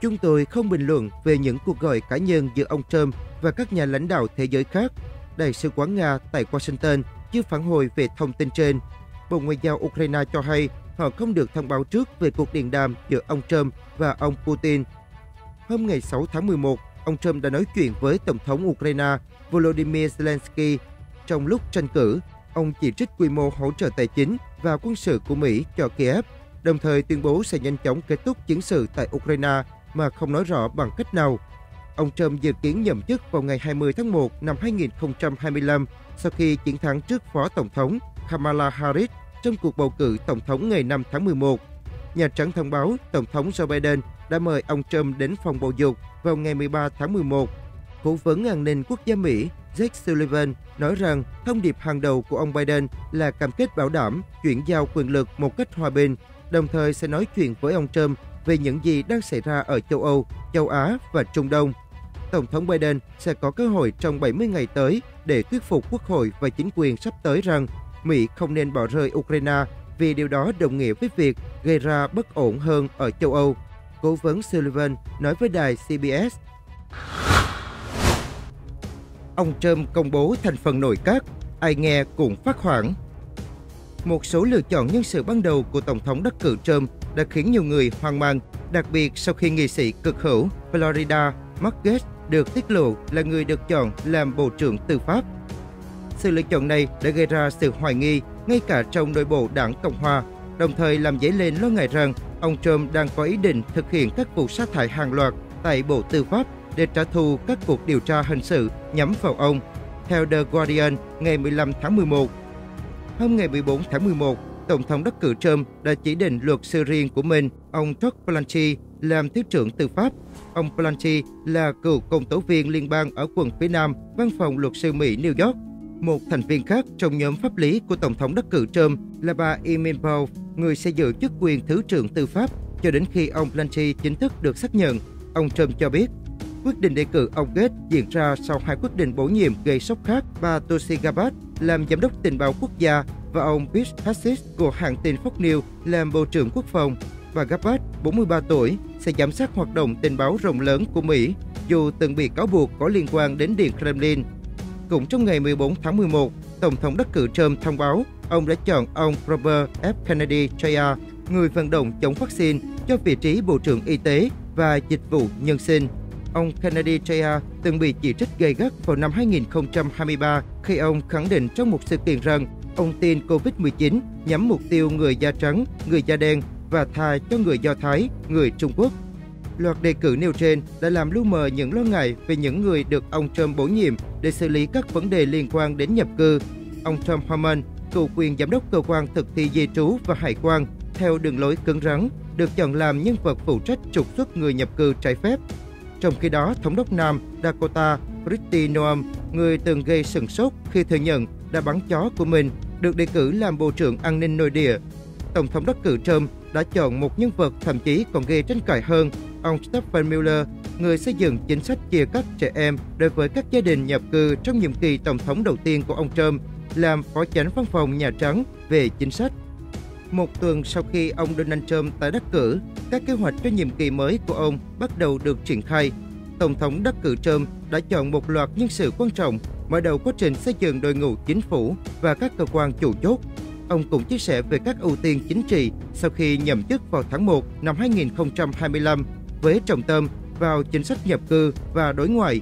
E: Chúng tôi không bình luận về những cuộc gọi cá nhân giữa ông Trump và các nhà lãnh đạo thế giới khác. Đại sứ quán Nga tại Washington chưa phản hồi về thông tin trên. Bộ Ngoại giao Ukraine cho hay họ không được thông báo trước về cuộc điện đàm giữa ông Trump và ông Putin. Hôm ngày 6 tháng 11, ông Trump đã nói chuyện với Tổng thống Ukraine Volodymyr Zelensky. Trong lúc tranh cử, ông chỉ trích quy mô hỗ trợ tài chính và quân sự của Mỹ cho Kiev, đồng thời tuyên bố sẽ nhanh chóng kết thúc chiến sự tại Ukraine mà không nói rõ bằng cách nào. Ông Trump dự kiến nhậm chức vào ngày 20 tháng 1 năm 2025 sau khi chiến thắng trước Phó Tổng thống Kamala Harris trong cuộc bầu cử Tổng thống ngày 5 tháng 11. Nhà Trắng thông báo Tổng thống Joe Biden đã mời ông Trump đến phòng bầu dục vào ngày 13 tháng 11. Cố vấn an ninh quốc gia Mỹ Jake Sullivan nói rằng thông điệp hàng đầu của ông Biden là cam kết bảo đảm chuyển giao quyền lực một cách hòa bình, đồng thời sẽ nói chuyện với ông Trump về những gì đang xảy ra ở châu Âu, châu Á và Trung Đông. Tổng thống Biden sẽ có cơ hội trong 70 ngày tới để thuyết phục Quốc hội và chính quyền sắp tới rằng Mỹ không nên bỏ rơi Ukraine vì điều đó đồng nghĩa với việc gây ra bất ổn hơn ở châu Âu. Cố vấn Sullivan nói với đài CBS. Ông Trump công bố thành phần nội các, ai nghe cũng phát hoảng. Một số lựa chọn nhân sự ban đầu của Tổng thống đắc cử Trump đã khiến nhiều người hoang mang, đặc biệt sau khi nghị sĩ cực hữu Florida Marquez được tiết lộ là người được chọn làm Bộ trưởng Tư pháp. Sự lựa chọn này đã gây ra sự hoài nghi ngay cả trong nội bộ đảng Cộng hòa, đồng thời làm dấy lên lo ngại rằng ông Trump đang có ý định thực hiện các vụ sát hại hàng loạt tại Bộ Tư pháp để trả thù các cuộc điều tra hình sự nhắm vào ông. Theo The Guardian, ngày 15 tháng 11, hôm ngày 14 tháng 11, Tổng thống đắc cử Trump đã chỉ định luật sư riêng của mình, ông Todd Blanche, làm Thứ trưởng Tư pháp. Ông Blanche là cựu công tố viên liên bang ở quận phía Nam, văn phòng luật sư Mỹ New York. Một thành viên khác trong nhóm pháp lý của Tổng thống đắc cử Trump là bà Emin Paul, người sẽ giữ chức quyền Thứ trưởng Tư pháp cho đến khi ông Blanche chính thức được xác nhận. Ông Trump cho biết, quyết định đề cử ông Gates diễn ra sau hai quyết định bổ nhiệm gây sốc khác bà Tulsi Gabbard làm giám đốc tình báo quốc gia và ông Pete Hassis của hãng tin Fox News làm Bộ trưởng Quốc phòng. và Gabbard, 43 tuổi, sẽ giám sát hoạt động tình báo rộng lớn của Mỹ, dù từng bị cáo buộc có liên quan đến Điện Kremlin. Cũng trong ngày 14 tháng 11, Tổng thống đắc cử Trump thông báo ông đã chọn ông Robert F. Kennedy Jr., người vận động chống vaccine, cho vị trí Bộ trưởng Y tế và Dịch vụ Nhân sinh. Ông Kennedy Jr. từng bị chỉ trích gay gắt vào năm 2023 khi ông khẳng định trong một sự kiện rằng ông tin COVID-19 nhắm mục tiêu người da trắng, người da đen và tha cho người Do Thái, người Trung Quốc. Loạt đề cử nêu trên đã làm lu mờ những lo ngại về những người được ông Trump bổ nhiệm để xử lý các vấn đề liên quan đến nhập cư. Ông Tom Harmon, cựu quyền giám đốc cơ quan thực thi di trú và hải quan, theo đường lối cứng rắn, được chọn làm nhân vật phụ trách trục xuất người nhập cư trái phép. Trong khi đó, Thống đốc Nam Dakota Kristi Noam, người từng gây sừng sốt khi thừa nhận đã bắn chó của mình, được đề cử làm Bộ trưởng An ninh nội địa. Tổng thống đắc cử Trump đã chọn một nhân vật thậm chí còn gây tranh cãi hơn, ông Stephen Miller, người xây dựng chính sách chia cắt trẻ em đối với các gia đình nhập cư trong nhiệm kỳ tổng thống đầu tiên của ông Trump, làm phó chánh văn phòng Nhà Trắng về chính sách. Một tuần sau khi ông Donald Trump tái đắc cử, các kế hoạch cho nhiệm kỳ mới của ông bắt đầu được triển khai. Tổng thống đắc cử Trump đã chọn một loạt nhân sự quan trọng mở đầu quá trình xây dựng đội ngũ chính phủ và các cơ quan chủ chốt. Ông cũng chia sẻ về các ưu tiên chính trị sau khi nhậm chức vào tháng 1 năm 2025 với trọng tâm vào chính sách nhập cư và đối ngoại.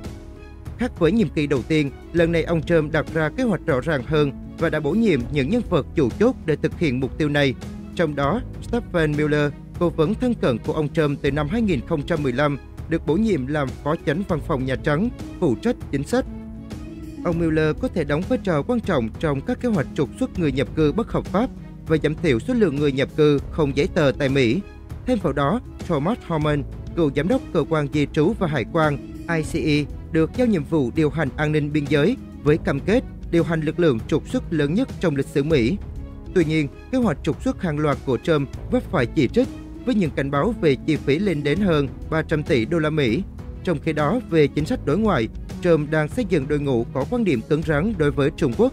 E: Khác với nhiệm kỳ đầu tiên, lần này ông Trump đặt ra kế hoạch rõ ràng hơn và đã bổ nhiệm những nhân vật chủ chốt để thực hiện mục tiêu này. Trong đó, Stephen Miller, cố vấn thân cận của ông Trump từ năm 2015, được bổ nhiệm làm phó chánh văn phòng Nhà Trắng, phụ trách chính sách. Ông Mueller có thể đóng vai trò quan trọng trong các kế hoạch trục xuất người nhập cư bất hợp pháp và giảm thiểu số lượng người nhập cư không giấy tờ tại Mỹ. Thêm vào đó, Thomas Homan, cựu giám đốc cơ quan di trú và hải quan ICE, được giao nhiệm vụ điều hành an ninh biên giới với cam kết điều hành lực lượng trục xuất lớn nhất trong lịch sử Mỹ. Tuy nhiên, kế hoạch trục xuất hàng loạt của Trump vấp phải chỉ trích với những cảnh báo về chi phí lên đến hơn 300 tỷ đô la Mỹ. Trong khi đó, về chính sách đối ngoại, Trump đang xây dựng đội ngũ có quan điểm cứng rắn đối với Trung Quốc.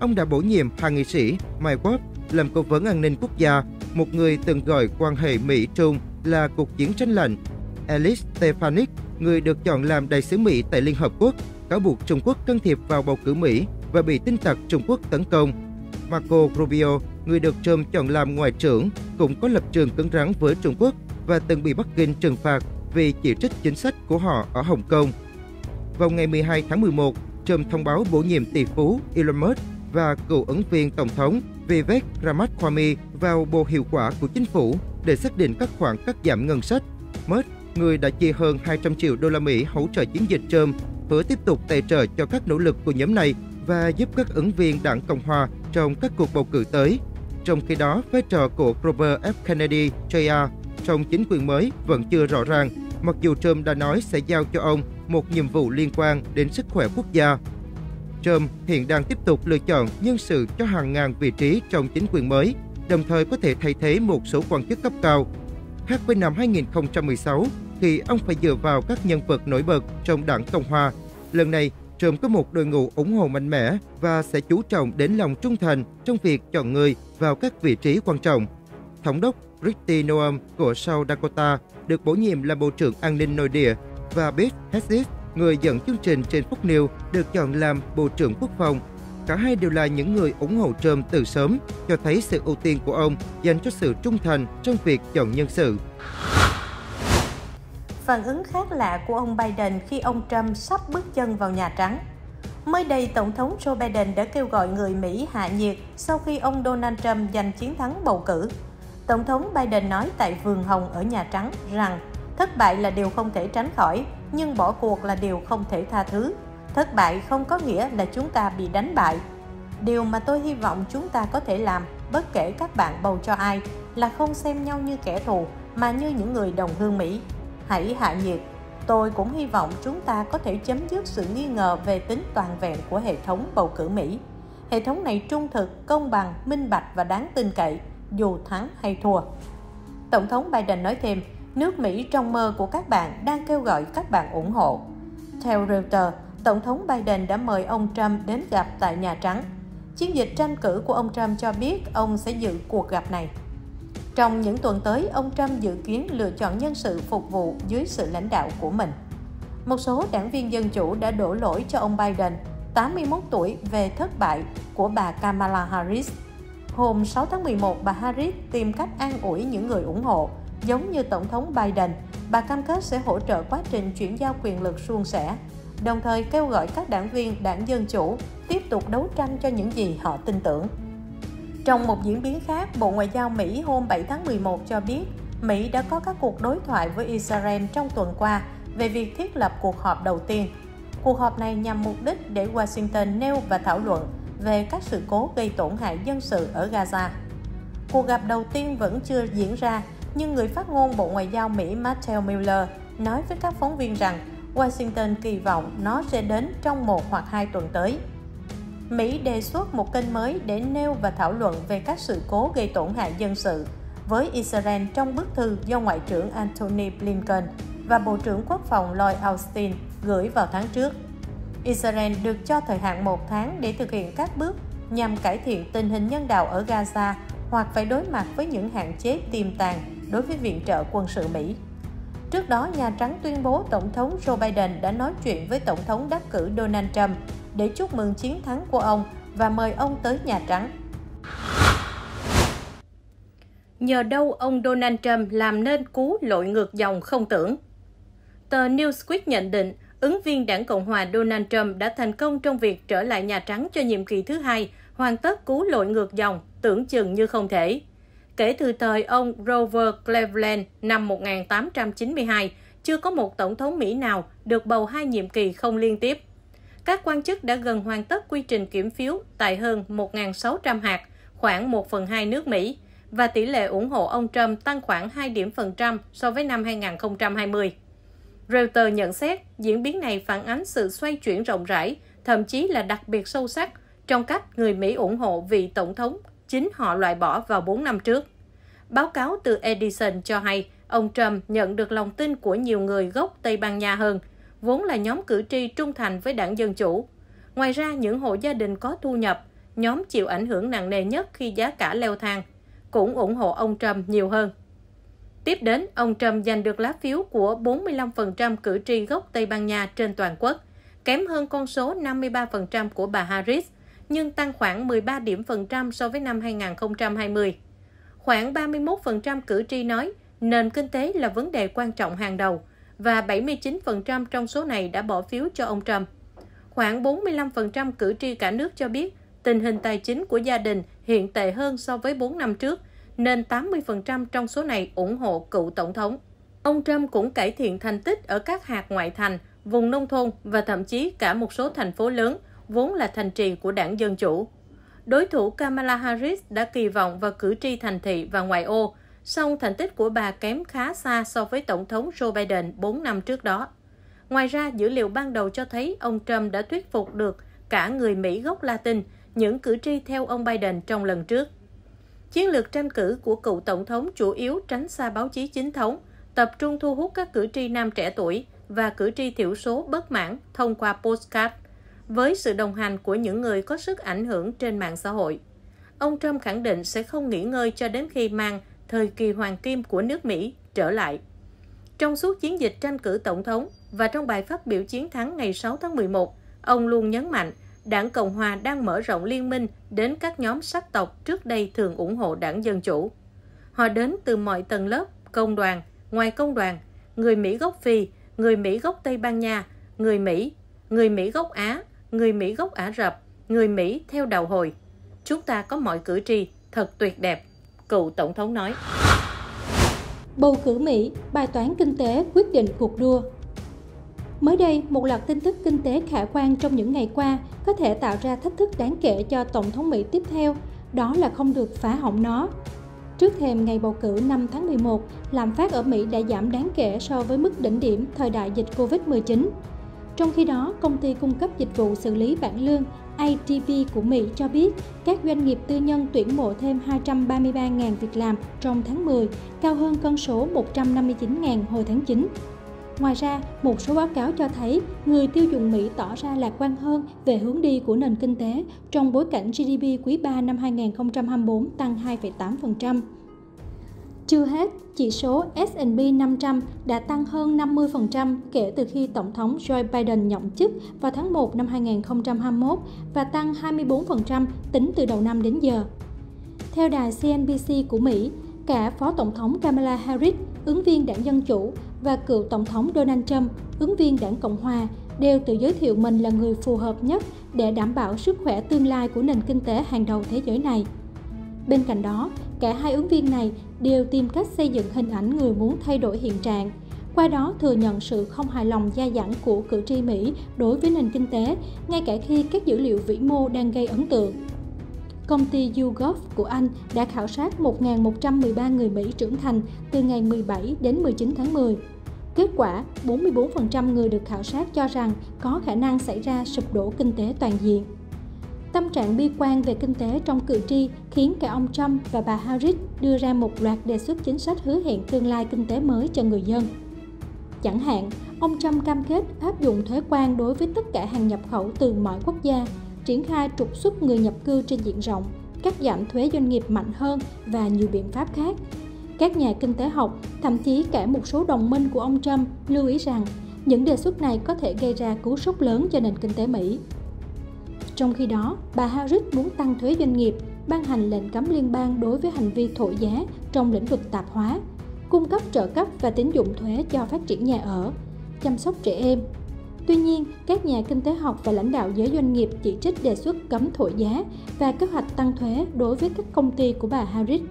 E: Ông đã bổ nhiệm hạ nghị sĩ Mike Watt làm cố vấn an ninh quốc gia, một người từng gọi quan hệ Mỹ-Trung là cuộc chiến tranh lạnh. Alice Stefanik, người được chọn làm đại sứ Mỹ tại Liên Hợp Quốc, cáo buộc Trung Quốc can thiệp vào bầu cử Mỹ và bị tin tặc Trung Quốc tấn công. Marco Rubio, người được Trump chọn làm ngoại trưởng, cũng có lập trường cứng rắn với Trung Quốc và từng bị Bắc Kinh trừng phạt vì chỉ trích chính sách của họ ở Hồng Kông. Vào ngày 12 tháng 11, Trump thông báo bổ nhiệm tỷ phú Elon Musk và cựu ứng viên tổng thống Vivek Ramaswamy vào Bộ Hiệu quả của chính phủ để xác định các khoản cắt giảm ngân sách. Musk, người đã chi hơn 200 triệu đô la Mỹ hỗ trợ chiến dịch Trump, hứa tiếp tục tài trợ cho các nỗ lực của nhóm này và giúp các ứng viên đảng Cộng hòa trong các cuộc bầu cử tới. Trong khi đó, vai trò của Robert F. Kennedy Jr. trong chính quyền mới vẫn chưa rõ ràng, mặc dù Trump đã nói sẽ giao cho ông một nhiệm vụ liên quan đến sức khỏe quốc gia. Trump hiện đang tiếp tục lựa chọn nhân sự cho hàng ngàn vị trí trong chính quyền mới, đồng thời có thể thay thế một số quan chức cấp cao. Khác với năm 2016, khi ông phải dựa vào các nhân vật nổi bật trong đảng Cộng hòa, lần này Trump có một đội ngũ ủng hộ mạnh mẽ và sẽ chú trọng đến lòng trung thành trong việc chọn người vào các vị trí quan trọng. Thống đốc Kristi Noam của South Dakota được bổ nhiệm làm Bộ trưởng An ninh nội địa và Pete Hegseth, người dẫn chương trình trên Fox News, được chọn làm Bộ trưởng Quốc phòng. Cả hai đều là những người ủng hộ Trump từ sớm, cho thấy sự ưu tiên của ông dành cho sự trung thành trong việc chọn nhân sự.
F: Phản ứng khác lạ của ông Biden khi ông Trump sắp bước chân vào Nhà Trắng. Mới đây, Tổng thống Joe Biden đã kêu gọi người Mỹ hạ nhiệt sau khi ông Donald Trump giành chiến thắng bầu cử. Tổng thống Biden nói tại Vườn Hồng ở Nhà Trắng rằng thất bại là điều không thể tránh khỏi, nhưng bỏ cuộc là điều không thể tha thứ. Thất bại không có nghĩa là chúng ta bị đánh bại. Điều mà tôi hy vọng chúng ta có thể làm, bất kể các bạn bầu cho ai, là không xem nhau như kẻ thù, mà như những người đồng hương Mỹ. Hãy hạ nhiệt. Tôi cũng hy vọng chúng ta có thể chấm dứt sự nghi ngờ về tính toàn vẹn của hệ thống bầu cử Mỹ. Hệ thống này trung thực, công bằng, minh bạch và đáng tin cậy, dù thắng hay thua. Tổng thống Biden nói thêm, nước Mỹ trong mơ của các bạn đang kêu gọi các bạn ủng hộ. Theo Reuters, Tổng thống Biden đã mời ông Trump đến gặp tại Nhà Trắng. Chiến dịch tranh cử của ông Trump cho biết ông sẽ dự cuộc gặp này. Trong những tuần tới, ông Trump dự kiến lựa chọn nhân sự phục vụ dưới sự lãnh đạo của mình. Một số đảng viên Dân Chủ đã đổ lỗi cho ông Biden, 81 tuổi, về thất bại của bà Kamala Harris. Hôm 6 tháng 11, bà Harris tìm cách an ủi những người ủng hộ. Giống như Tổng thống Biden, bà cam kết sẽ hỗ trợ quá trình chuyển giao quyền lực suôn sẻ, đồng thời kêu gọi các đảng viên đảng Dân Chủ tiếp tục đấu tranh cho những gì họ tin tưởng.
G: Trong một diễn biến khác, Bộ Ngoại giao Mỹ hôm 7 tháng 11 cho biết Mỹ đã có các cuộc đối thoại với Israel trong tuần qua về việc thiết lập cuộc họp đầu tiên. Cuộc họp này nhằm mục đích để Washington nêu và thảo luận về các sự cố gây tổn hại dân sự ở Gaza. Cuộc gặp đầu tiên vẫn chưa diễn ra, nhưng người phát ngôn Bộ Ngoại giao Mỹ Matthew Miller nói với các phóng viên rằng Washington kỳ vọng nó sẽ đến trong một hoặc hai tuần tới. Mỹ đề xuất một kênh mới để nêu và thảo luận về các sự cố gây tổn hại dân sự với Israel trong bức thư do Ngoại trưởng Antony Blinken và Bộ trưởng Quốc phòng Lloyd Austin gửi vào tháng trước. Israel được cho thời hạn một tháng để thực hiện các bước nhằm cải thiện tình hình nhân đạo ở Gaza hoặc phải đối mặt với những hạn chế tiềm tàng đối với viện trợ quân sự Mỹ. Trước đó, Nhà Trắng tuyên bố Tổng thống Joe Biden đã nói chuyện với Tổng thống đắc cử Donald Trump để chúc mừng chiến thắng của ông và mời ông tới Nhà Trắng. Nhờ đâu ông Donald Trump làm nên cú lội ngược dòng không tưởng? Tờ Newsweek nhận định ứng viên đảng Cộng hòa Donald Trump đã thành công trong việc trở lại Nhà Trắng cho nhiệm kỳ thứ hai, hoàn tất cú lội ngược dòng, tưởng chừng như không thể. Kể từ thời ông Grover Cleveland năm 1892, chưa có một tổng thống Mỹ nào được bầu hai nhiệm kỳ không liên tiếp. Các quan chức đã gần hoàn tất quy trình kiểm phiếu tại hơn 1.600 hạt, khoảng 1 phần 2 nước Mỹ, và tỷ lệ ủng hộ ông Trump tăng khoảng 2 điểm phần trăm so với năm 2020. Reuters nhận xét diễn biến này phản ánh sự xoay chuyển rộng rãi, thậm chí là đặc biệt sâu sắc trong cách người Mỹ ủng hộ vị tổng thống chính họ loại bỏ vào 4 năm trước. Báo cáo từ Edison cho hay ông Trump nhận được lòng tin của nhiều người gốc Tây Ban Nha hơn, vốn là nhóm cử tri trung thành với đảng Dân Chủ. Ngoài ra, những hộ gia đình có thu nhập, nhóm chịu ảnh hưởng nặng nề nhất khi giá cả leo thang, cũng ủng hộ ông Trump nhiều hơn. Tiếp đến, ông Trump giành được lá phiếu của 45% cử tri gốc Tây Ban Nha trên toàn quốc, kém hơn con số 53% của bà Harris, nhưng tăng khoảng 13 điểm phần trăm so với năm 2020. Khoảng 31% cử tri nói nền kinh tế là vấn đề quan trọng hàng đầu và 79% trong số này đã bỏ phiếu cho ông Trump. Khoảng 45% cử tri cả nước cho biết tình hình tài chính của gia đình hiện tệ hơn so với 4 năm trước, nên 80% trong số này ủng hộ cựu tổng thống. Ông Trump cũng cải thiện thành tích ở các hạt ngoại thành, vùng nông thôn và thậm chí cả một số thành phố lớn, vốn là thành trì của đảng Dân Chủ. Đối thủ Kamala Harris đã kỳ vọng vào cử tri thành thị và ngoại ô, song thành tích của bà kém khá xa so với Tổng thống Joe Biden 4 năm trước đó. Ngoài ra, dữ liệu ban đầu cho thấy ông Trump đã thuyết phục được cả người Mỹ gốc Latin, những cử tri theo ông Biden trong lần trước. Chiến lược tranh cử của cựu tổng thống chủ yếu tránh xa báo chí chính thống, tập trung thu hút các cử tri nam trẻ tuổi và cử tri thiểu số bất mãn thông qua postcard, với sự đồng hành của những người có sức ảnh hưởng trên mạng xã hội. Ông Trump khẳng định sẽ không nghỉ ngơi cho đến khi mang thời kỳ hoàng kim của nước Mỹ trở lại. Trong suốt chiến dịch tranh cử tổng thống và trong bài phát biểu chiến thắng ngày 6 tháng 11, ông luôn nhấn mạnh Đảng Cộng Hòa đang mở rộng liên minh đến các nhóm sắc tộc trước đây thường ủng hộ đảng Dân Chủ. Họ đến từ mọi tầng lớp, công đoàn, ngoài công đoàn, người Mỹ gốc Phi, người Mỹ gốc Tây Ban Nha, người Mỹ, người Mỹ gốc Á, người Mỹ gốc Ả Rập, người Mỹ theo đạo hồi. Chúng ta có mọi cử tri, thật tuyệt đẹp, cựu Tổng thống nói.
H: Bầu cử Mỹ, bài toán kinh tế quyết định cuộc đua Mới đây, một loạt tin tức kinh tế khả quan trong những ngày qua có thể tạo ra thách thức đáng kể cho Tổng thống Mỹ tiếp theo, đó là không được phá hỏng nó. Trước thềm ngày bầu cử 5 tháng 11, lạm phát ở Mỹ đã giảm đáng kể so với mức đỉnh điểm thời đại dịch Covid-19. Trong khi đó, công ty cung cấp dịch vụ xử lý bảng lương ADP của Mỹ cho biết các doanh nghiệp tư nhân tuyển mộ thêm 233.000 việc làm trong tháng 10, cao hơn con số 159.000 hồi tháng 9. Ngoài ra, một số báo cáo cho thấy người tiêu dùng Mỹ tỏ ra lạc quan hơn về hướng đi của nền kinh tế trong bối cảnh GDP quý 3 năm 2024 tăng 2,8%. Chưa hết, chỉ số S&P 500 đã tăng hơn 50% kể từ khi Tổng thống Joe Biden nhậm chức vào tháng 1 năm 2021 và tăng 24% tính từ đầu năm đến giờ. Theo đài CNBC của Mỹ, cả Phó Tổng thống Kamala Harris, ứng viên đảng Dân Chủ, và cựu Tổng thống Donald Trump, ứng viên đảng Cộng Hòa, đều tự giới thiệu mình là người phù hợp nhất để đảm bảo sức khỏe tương lai của nền kinh tế hàng đầu thế giới này. Bên cạnh đó, cả hai ứng viên này đều tìm cách xây dựng hình ảnh người muốn thay đổi hiện trạng, qua đó thừa nhận sự không hài lòng gia dẳng của cử tri Mỹ đối với nền kinh tế, ngay cả khi các dữ liệu vĩ mô đang gây ấn tượng. Công ty YouGov của Anh đã khảo sát 1.113 người Mỹ trưởng thành từ ngày 17 đến 19 tháng 10. Kết quả, 44% người được khảo sát cho rằng có khả năng xảy ra sụp đổ kinh tế toàn diện. Tâm trạng bi quan về kinh tế trong cử tri khiến cả ông Trump và bà Harris đưa ra một loạt đề xuất chính sách hứa hẹn tương lai kinh tế mới cho người dân. Chẳng hạn, ông Trump cam kết áp dụng thuế quan đối với tất cả hàng nhập khẩu từ mọi quốc gia, triển khai trục xuất người nhập cư trên diện rộng, cắt giảm thuế doanh nghiệp mạnh hơn và nhiều biện pháp khác. Các nhà kinh tế học, thậm chí cả một số đồng minh của ông Trump lưu ý rằng những đề xuất này có thể gây ra cú sốc lớn cho nền kinh tế Mỹ. Trong khi đó, bà Harris muốn tăng thuế doanh nghiệp, ban hành lệnh cấm liên bang đối với hành vi thổi giá trong lĩnh vực tạp hóa, cung cấp trợ cấp và tín dụng thuế cho phát triển nhà ở, chăm sóc trẻ em. Tuy nhiên, các nhà kinh tế học và lãnh đạo giới doanh nghiệp chỉ trích đề xuất cấm thổi giá và kế hoạch tăng thuế đối với các công ty của bà Harris.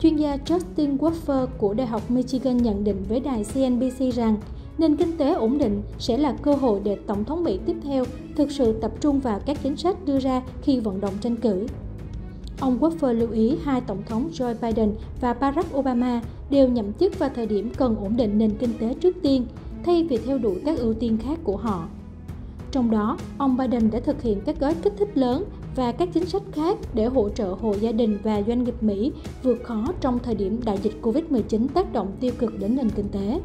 H: Chuyên gia Justin Wolfer của Đại học Michigan nhận định với đài CNBC rằng nền kinh tế ổn định sẽ là cơ hội để Tổng thống Mỹ tiếp theo thực sự tập trung vào các chính sách đưa ra khi vận động tranh cử. Ông Woodford lưu ý hai Tổng thống Joe Biden và Barack Obama đều nhậm chức vào thời điểm cần ổn định nền kinh tế trước tiên, thay vì theo đuổi các ưu tiên khác của họ. Trong đó, ông Biden đã thực hiện các gói kích thích lớn và các chính sách khác để hỗ trợ hộ gia đình và doanh nghiệp Mỹ vượt khó trong thời điểm đại dịch Covid-19 tác động tiêu cực đến nền kinh tế.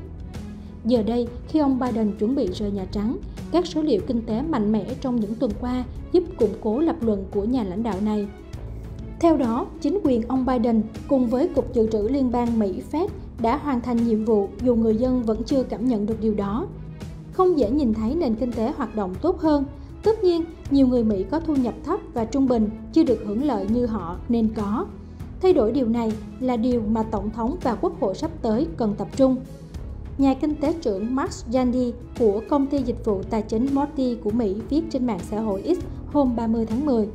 H: Giờ đây, khi ông Biden chuẩn bị rời Nhà Trắng, các số liệu kinh tế mạnh mẽ trong những tuần qua giúp củng cố lập luận của nhà lãnh đạo này. Theo đó, chính quyền ông Biden cùng với Cục Dự trữ Liên bang Mỹ Fed đã hoàn thành nhiệm vụ dù người dân vẫn chưa cảm nhận được điều đó. Không dễ nhìn thấy nền kinh tế hoạt động tốt hơn. Tất nhiên, nhiều người Mỹ có thu nhập thấp và trung bình chưa được hưởng lợi như họ nên có. Thay đổi điều này là điều mà Tổng thống và Quốc hội sắp tới cần tập trung. Nhà kinh tế trưởng Max Yandy của công ty dịch vụ tài chính Morty của Mỹ viết trên mạng xã hội X hôm 30 tháng 10.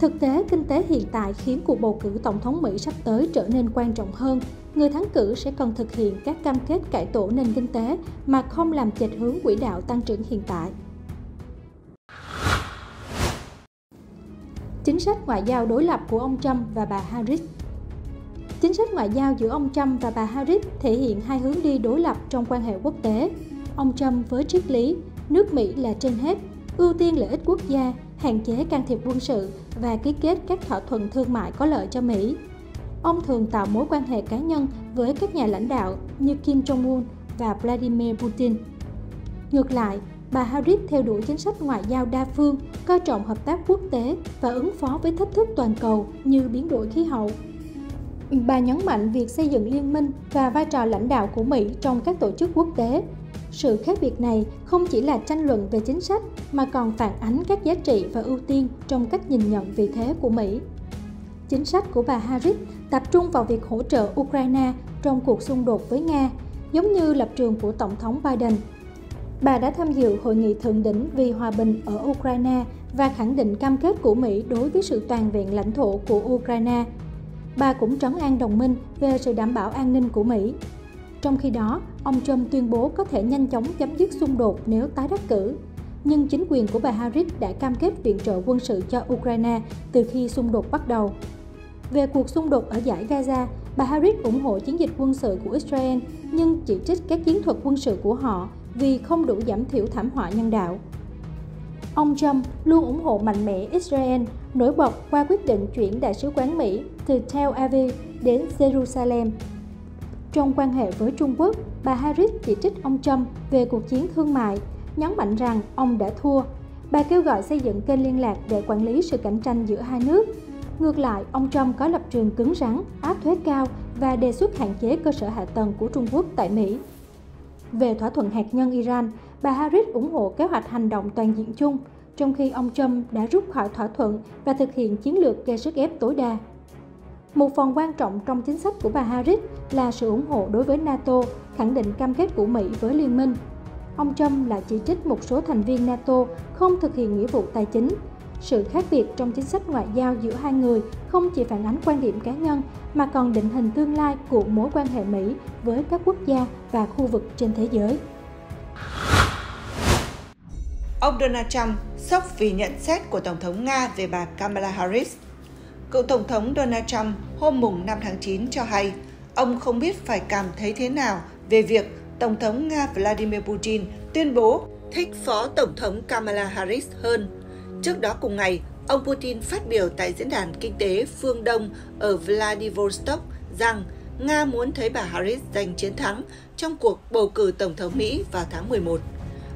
H: Thực tế, kinh tế hiện tại khiến cuộc bầu cử tổng thống Mỹ sắp tới trở nên quan trọng hơn. Người thắng cử sẽ cần thực hiện các cam kết cải tổ nền kinh tế mà không làm chệch hướng quỹ đạo tăng trưởng hiện tại. Chính sách ngoại giao đối lập của ông Trump và bà Harris Chính sách ngoại giao giữa ông Trump và bà Harris thể hiện hai hướng đi đối lập trong quan hệ quốc tế. Ông Trump với triết lý nước Mỹ là trên hết, ưu tiên lợi ích quốc gia, hạn chế can thiệp quân sự và ký kết các thỏa thuận thương mại có lợi cho Mỹ. Ông thường tạo mối quan hệ cá nhân với các nhà lãnh đạo như Kim Jong-un và Vladimir Putin. Ngược lại, bà Harris theo đuổi chính sách ngoại giao đa phương, coi trọng hợp tác quốc tế và ứng phó với thách thức toàn cầu như biến đổi khí hậu. Bà nhấn mạnh việc xây dựng liên minh và vai trò lãnh đạo của Mỹ trong các tổ chức quốc tế. Sự khác biệt này không chỉ là tranh luận về chính sách mà còn phản ánh các giá trị và ưu tiên trong cách nhìn nhận vị thế của Mỹ. Chính sách của bà Harris tập trung vào việc hỗ trợ Ukraine trong cuộc xung đột với Nga, giống như lập trường của Tổng thống Biden. Bà đã tham dự hội nghị thượng đỉnh vì hòa bình ở Ukraine và khẳng định cam kết của Mỹ đối với sự toàn vẹn lãnh thổ của Ukraine. Bà cũng trấn an đồng minh về sự đảm bảo an ninh của Mỹ. Trong khi đó, ông Trump tuyên bố có thể nhanh chóng chấm dứt xung đột nếu tái đắc cử. Nhưng chính quyền của bà Harris đã cam kết viện trợ quân sự cho Ukraine từ khi xung đột bắt đầu. Về cuộc xung đột ở giải Gaza, bà Harris ủng hộ chiến dịch quân sự của Israel nhưng chỉ trích các chiến thuật quân sự của họ vì không đủ giảm thiểu thảm họa nhân đạo. Ông Trump luôn ủng hộ mạnh mẽ Israel, nổi bật qua quyết định chuyển đại sứ quán Mỹ từ Tel Aviv đến Jerusalem. Trong quan hệ với Trung Quốc, bà Harris chỉ trích ông Trump về cuộc chiến thương mại, nhấn mạnh rằng ông đã thua. Bà kêu gọi xây dựng kênh liên lạc để quản lý sự cạnh tranh giữa hai nước. Ngược lại, ông Trump có lập trường cứng rắn, áp thuế cao và đề xuất hạn chế cơ sở hạ tầng của Trung Quốc tại Mỹ. Về thỏa thuận hạt nhân Iran, bà Harris ủng hộ kế hoạch hành động toàn diện chung, trong khi ông Trump đã rút khỏi thỏa thuận và thực hiện chiến lược gây sức ép tối đa. Một phần quan trọng trong chính sách của bà Harris là sự ủng hộ đối với NATO, khẳng định cam kết của Mỹ với liên minh. Ông Trump lại chỉ trích một số thành viên NATO không thực hiện nghĩa vụ tài chính. Sự khác biệt trong chính sách ngoại giao giữa hai người không chỉ phản ánh quan điểm cá nhân mà còn định hình tương lai của mối quan hệ Mỹ với các quốc gia và khu vực trên thế giới.
I: Ông Donald Trump sốc vì nhận xét của Tổng thống Nga về bà Kamala Harris. Cựu Tổng thống Donald Trump hôm mùng 5 tháng 9 cho hay ông không biết phải cảm thấy thế nào về việc Tổng thống Nga Vladimir Putin tuyên bố thích Phó Tổng thống Kamala Harris hơn. Trước đó cùng ngày, ông Putin phát biểu tại Diễn đàn Kinh tế Phương Đông ở Vladivostok rằng Nga muốn thấy bà Harris giành chiến thắng trong cuộc bầu cử Tổng thống Mỹ vào tháng 11.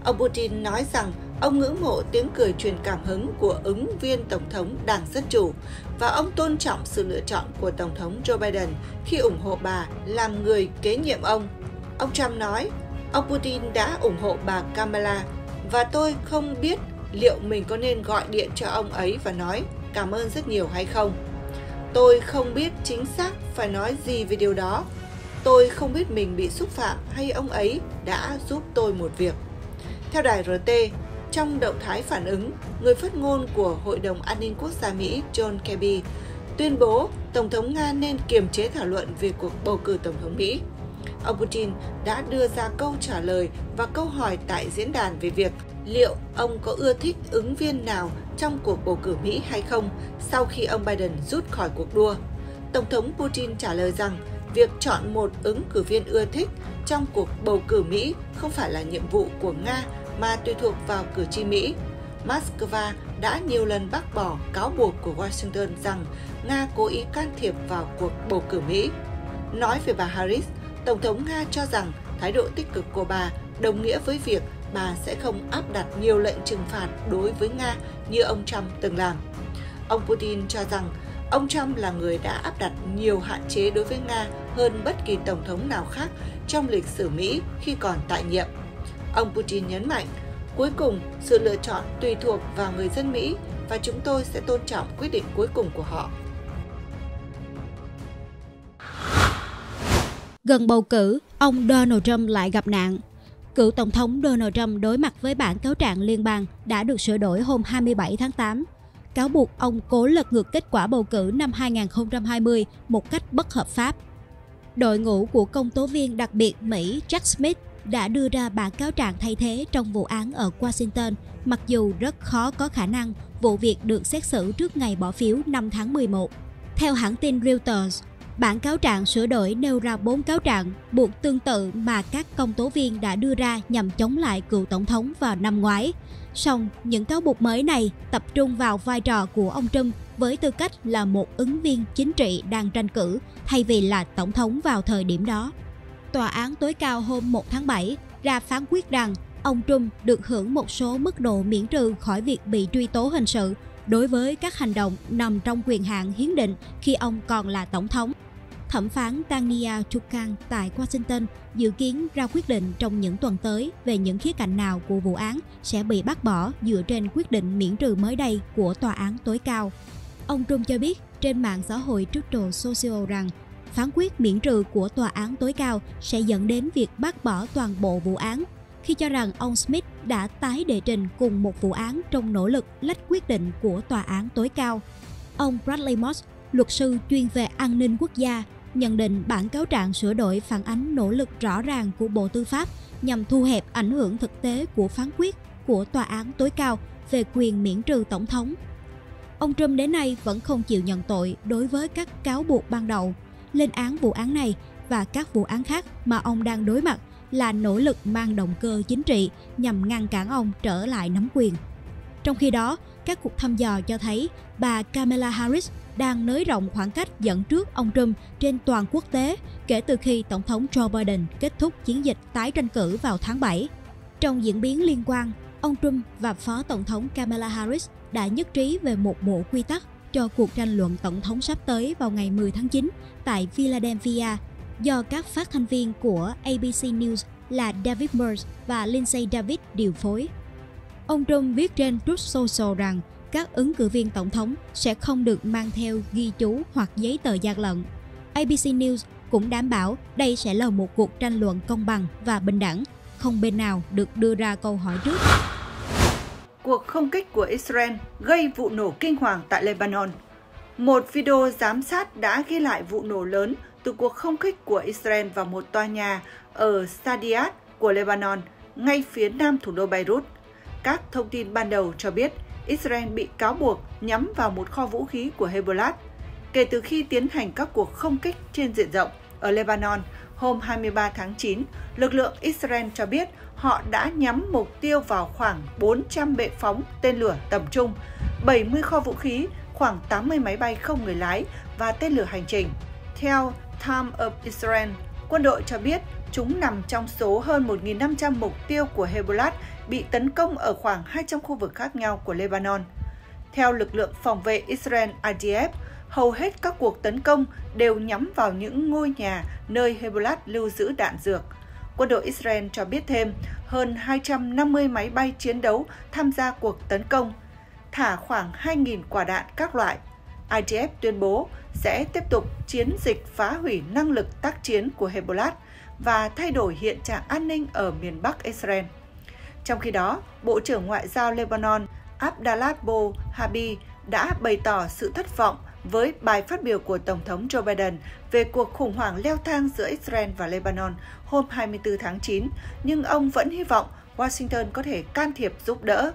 I: Ông Putin nói rằng ông ngưỡng mộ tiếng cười truyền cảm hứng của ứng viên Tổng thống Đảng Dân Chủ và ông tôn trọng sự lựa chọn của Tổng thống Joe Biden khi ủng hộ bà làm người kế nhiệm ông. Ông Trump nói, ông Putin đã ủng hộ bà Kamala và tôi không biết liệu mình có nên gọi điện cho ông ấy và nói cảm ơn rất nhiều hay không. Tôi không biết chính xác phải nói gì về điều đó. Tôi không biết mình bị xúc phạm hay ông ấy đã giúp tôi một việc. Theo đài RT, trong động thái phản ứng, người phát ngôn của Hội đồng An ninh Quốc gia Mỹ John Kirby tuyên bố Tổng thống Nga nên kiềm chế thảo luận về cuộc bầu cử Tổng thống Mỹ. Ông Putin đã đưa ra câu trả lời và câu hỏi tại diễn đàn về việc liệu ông có ưa thích ứng viên nào trong cuộc bầu cử Mỹ hay không sau khi ông Biden rút khỏi cuộc đua. Tổng thống Putin trả lời rằng việc chọn một ứng cử viên ưa thích trong cuộc bầu cử Mỹ không phải là nhiệm vụ của Nga mà tùy thuộc vào cử tri Mỹ. Moscow đã nhiều lần bác bỏ cáo buộc của Washington rằng Nga cố ý can thiệp vào cuộc bầu cử Mỹ. Nói về bà Harris, Tổng thống Nga cho rằng thái độ tích cực của bà đồng nghĩa với việc bà sẽ không áp đặt nhiều lệnh trừng phạt đối với Nga như ông Trump từng làm. Ông Putin cho rằng ông Trump là người đã áp đặt nhiều hạn chế đối với Nga hơn bất kỳ tổng thống nào khác trong lịch sử Mỹ khi còn tại nhiệm. Ông Putin nhấn mạnh, cuối cùng sự lựa chọn tùy thuộc vào người dân Mỹ và chúng tôi sẽ tôn trọng quyết định cuối cùng của họ.
J: Gần bầu cử, ông Donald Trump lại gặp nạn Cựu Tổng thống Donald Trump đối mặt với bản cáo trạng liên bang đã được sửa đổi hôm 27 tháng 8. Cáo buộc ông cố lật ngược kết quả bầu cử năm 2020 một cách bất hợp pháp. Đội ngũ của công tố viên đặc biệt Mỹ Jack Smith đã đưa ra bản cáo trạng thay thế trong vụ án ở Washington, mặc dù rất khó có khả năng vụ việc được xét xử trước ngày bỏ phiếu 5 tháng 11. Theo hãng tin Reuters, Bản cáo trạng sửa đổi nêu ra 4 cáo trạng buộc tương tự mà các công tố viên đã đưa ra nhằm chống lại cựu tổng thống vào năm ngoái. Song, những cáo buộc mới này tập trung vào vai trò của ông Trump với tư cách là một ứng viên chính trị đang tranh cử thay vì là tổng thống vào thời điểm đó. Tòa án tối cao hôm 1 tháng 7 ra phán quyết rằng ông Trump được hưởng một số mức độ miễn trừ khỏi việc bị truy tố hình sự đối với các hành động nằm trong quyền hạn hiến định khi ông còn là tổng thống. Thẩm phán Tania Chukan tại Washington dự kiến ra quyết định trong những tuần tới về những khía cạnh nào của vụ án sẽ bị bác bỏ dựa trên quyết định miễn trừ mới đây của tòa án tối cao. Ông Trump cho biết trên mạng xã hội Truth Social rằng phán quyết miễn trừ của tòa án tối cao sẽ dẫn đến việc bác bỏ toàn bộ vụ án khi cho rằng ông Smith đã tái đệ trình cùng một vụ án trong nỗ lực lách quyết định của tòa án tối cao. Ông Bradley Moss, luật sư chuyên về an ninh quốc gia, nhận định bản cáo trạng sửa đổi phản ánh nỗ lực rõ ràng của Bộ Tư pháp nhằm thu hẹp ảnh hưởng thực tế của phán quyết của tòa án tối cao về quyền miễn trừ tổng thống. Ông Trump đến nay vẫn không chịu nhận tội đối với các cáo buộc ban đầu, lên án vụ án này và các vụ án khác mà ông đang đối mặt là nỗ lực mang động cơ chính trị nhằm ngăn cản ông trở lại nắm quyền. Trong khi đó, các cuộc thăm dò cho thấy bà Kamala Harris đang nới rộng khoảng cách dẫn trước ông Trump trên toàn quốc tế kể từ khi Tổng thống Joe Biden kết thúc chiến dịch tái tranh cử vào tháng 7. Trong diễn biến liên quan, ông Trump và Phó Tổng thống Kamala Harris đã nhất trí về một bộ quy tắc cho cuộc tranh luận tổng thống sắp tới vào ngày 10 tháng 9 tại Philadelphia do các phát thanh viên của ABC News là David Merz và Lindsay David điều phối. Ông Trump viết trên Truth Social rằng các ứng cử viên tổng thống sẽ không được mang theo ghi chú hoặc giấy tờ gian lận. ABC News cũng đảm bảo đây sẽ là một cuộc tranh luận công bằng và bình đẳng, không bên nào được đưa ra câu hỏi trước
I: cuộc không kích của Israel gây vụ nổ kinh hoàng tại Lebanon. Một video giám sát đã ghi lại vụ nổ lớn từ cuộc không kích của Israel vào một tòa nhà ở Sadiat của Lebanon, ngay phía nam thủ đô Beirut. Các thông tin ban đầu cho biết Israel bị cáo buộc nhắm vào một kho vũ khí của Hezbollah kể từ khi tiến hành các cuộc không kích trên diện rộng ở Lebanon hôm 23 tháng 9, lực lượng Israel cho biết họ đã nhắm mục tiêu vào khoảng 400 bệ phóng tên lửa tầm trung, 70 kho vũ khí, khoảng 80 máy bay không người lái và tên lửa hành trình. Theo Time of Israel, quân đội cho biết chúng nằm trong số hơn 1.500 mục tiêu của Hezbollah bị tấn công ở khoảng 200 khu vực khác nhau của Lebanon. Theo lực lượng phòng vệ Israel IDF, hầu hết các cuộc tấn công đều nhắm vào những ngôi nhà nơi Hezbollah lưu giữ đạn dược. Quân đội Israel cho biết thêm hơn 250 máy bay chiến đấu tham gia cuộc tấn công, thả khoảng 2.000 quả đạn các loại. IDF tuyên bố sẽ tiếp tục chiến dịch phá hủy năng lực tác chiến của Hezbollah và thay đổi hiện trạng an ninh ở miền Bắc Israel. Trong khi đó, Bộ trưởng Ngoại giao Lebanon Abdallah Bo Habi đã bày tỏ sự thất vọng với bài phát biểu của Tổng thống Joe Biden về cuộc khủng hoảng leo thang giữa Israel và Lebanon hôm 24 tháng 9, nhưng ông vẫn hy vọng Washington có thể can thiệp giúp đỡ.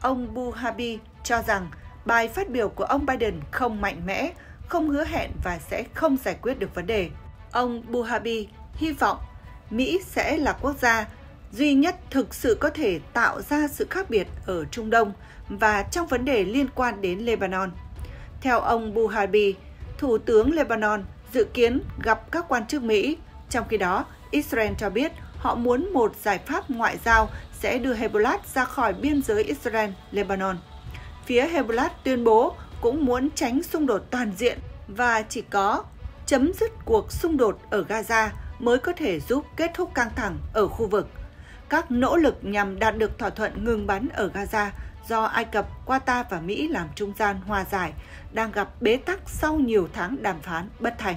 I: Ông Buhabi cho rằng bài phát biểu của ông Biden không mạnh mẽ, không hứa hẹn và sẽ không giải quyết được vấn đề. Ông Buhabi hy vọng Mỹ sẽ là quốc gia duy nhất thực sự có thể tạo ra sự khác biệt ở Trung Đông và trong vấn đề liên quan đến Lebanon. Theo ông Buhabi, Thủ tướng Lebanon dự kiến gặp các quan chức Mỹ. Trong khi đó, Israel cho biết họ muốn một giải pháp ngoại giao sẽ đưa Hezbollah ra khỏi biên giới Israel-Lebanon. Phía Hezbollah tuyên bố cũng muốn tránh xung đột toàn diện và chỉ có chấm dứt cuộc xung đột ở Gaza mới có thể giúp kết thúc căng thẳng ở khu vực. Các nỗ lực nhằm đạt được thỏa thuận ngừng bắn ở Gaza do Ai Cập, Qatar và Mỹ làm trung gian hòa giải đang gặp bế tắc sau nhiều tháng đàm phán bất thành.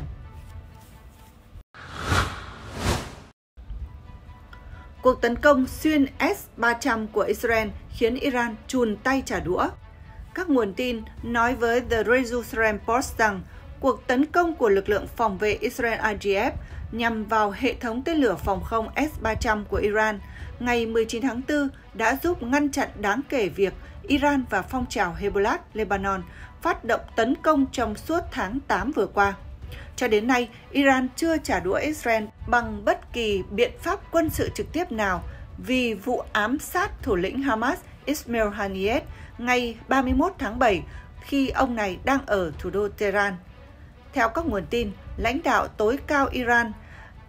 I: Cuộc tấn công xuyên S-300 của Israel khiến Iran chùn tay trả đũa. Các nguồn tin nói với The Jerusalem Post rằng cuộc tấn công của lực lượng phòng vệ Israel IDF nhằm vào hệ thống tên lửa phòng không S-300 của Iran ngày 19 tháng 4 đã giúp ngăn chặn đáng kể việc Iran và phong trào Hezbollah Lebanon phát động tấn công trong suốt tháng 8 vừa qua. Cho đến nay, Iran chưa trả đũa Israel bằng bất kỳ biện pháp quân sự trực tiếp nào vì vụ ám sát thủ lĩnh Hamas Ismail Haniyeh ngày 31 tháng 7 khi ông này đang ở thủ đô Tehran. Theo các nguồn tin, lãnh đạo tối cao Iran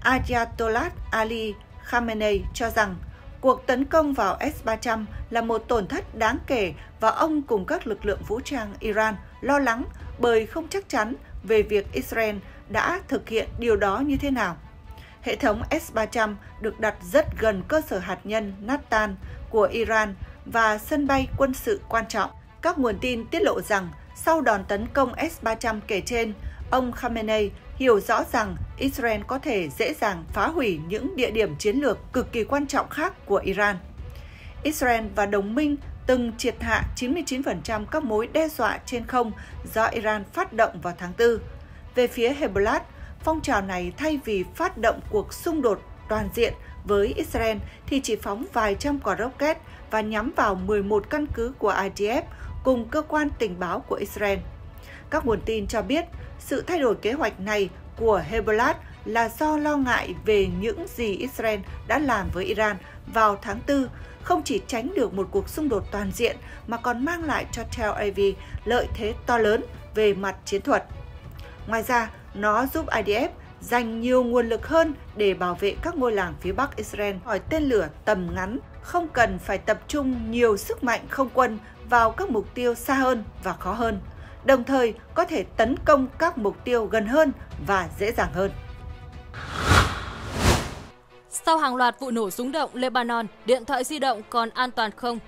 I: Ayatollah Ali Khamenei cho rằng cuộc tấn công vào S-300 là một tổn thất đáng kể và ông cùng các lực lượng vũ trang Iran lo lắng bởi không chắc chắn về việc Israel đã thực hiện điều đó như thế nào. Hệ thống S-300 được đặt rất gần cơ sở hạt nhân Natan của Iran và sân bay quân sự quan trọng. Các nguồn tin tiết lộ rằng sau đòn tấn công S-300 kể trên, ông Khamenei hiểu rõ rằng Israel có thể dễ dàng phá hủy những địa điểm chiến lược cực kỳ quan trọng khác của Iran. Israel và đồng minh từng triệt hạ 99% các mối đe dọa trên không do Iran phát động vào tháng 4. Về phía Hezbollah, phong trào này thay vì phát động cuộc xung đột toàn diện với Israel thì chỉ phóng vài trăm quả rocket và nhắm vào 11 căn cứ của IDF cùng cơ quan tình báo của Israel. Các nguồn tin cho biết sự thay đổi kế hoạch này của Hezbollah là do lo ngại về những gì Israel đã làm với Iran vào tháng 4, không chỉ tránh được một cuộc xung đột toàn diện mà còn mang lại cho Tel Aviv lợi thế to lớn về mặt chiến thuật. Ngoài ra, nó giúp IDF dành nhiều nguồn lực hơn để bảo vệ các ngôi làng phía Bắc Israel khỏi tên lửa tầm ngắn, không cần phải tập trung nhiều sức mạnh không quân vào các mục tiêu xa hơn và khó hơn đồng thời có thể tấn công các mục tiêu gần hơn và dễ dàng hơn.
K: Sau hàng loạt vụ nổ súng động Lebanon, điện thoại di động còn an toàn không?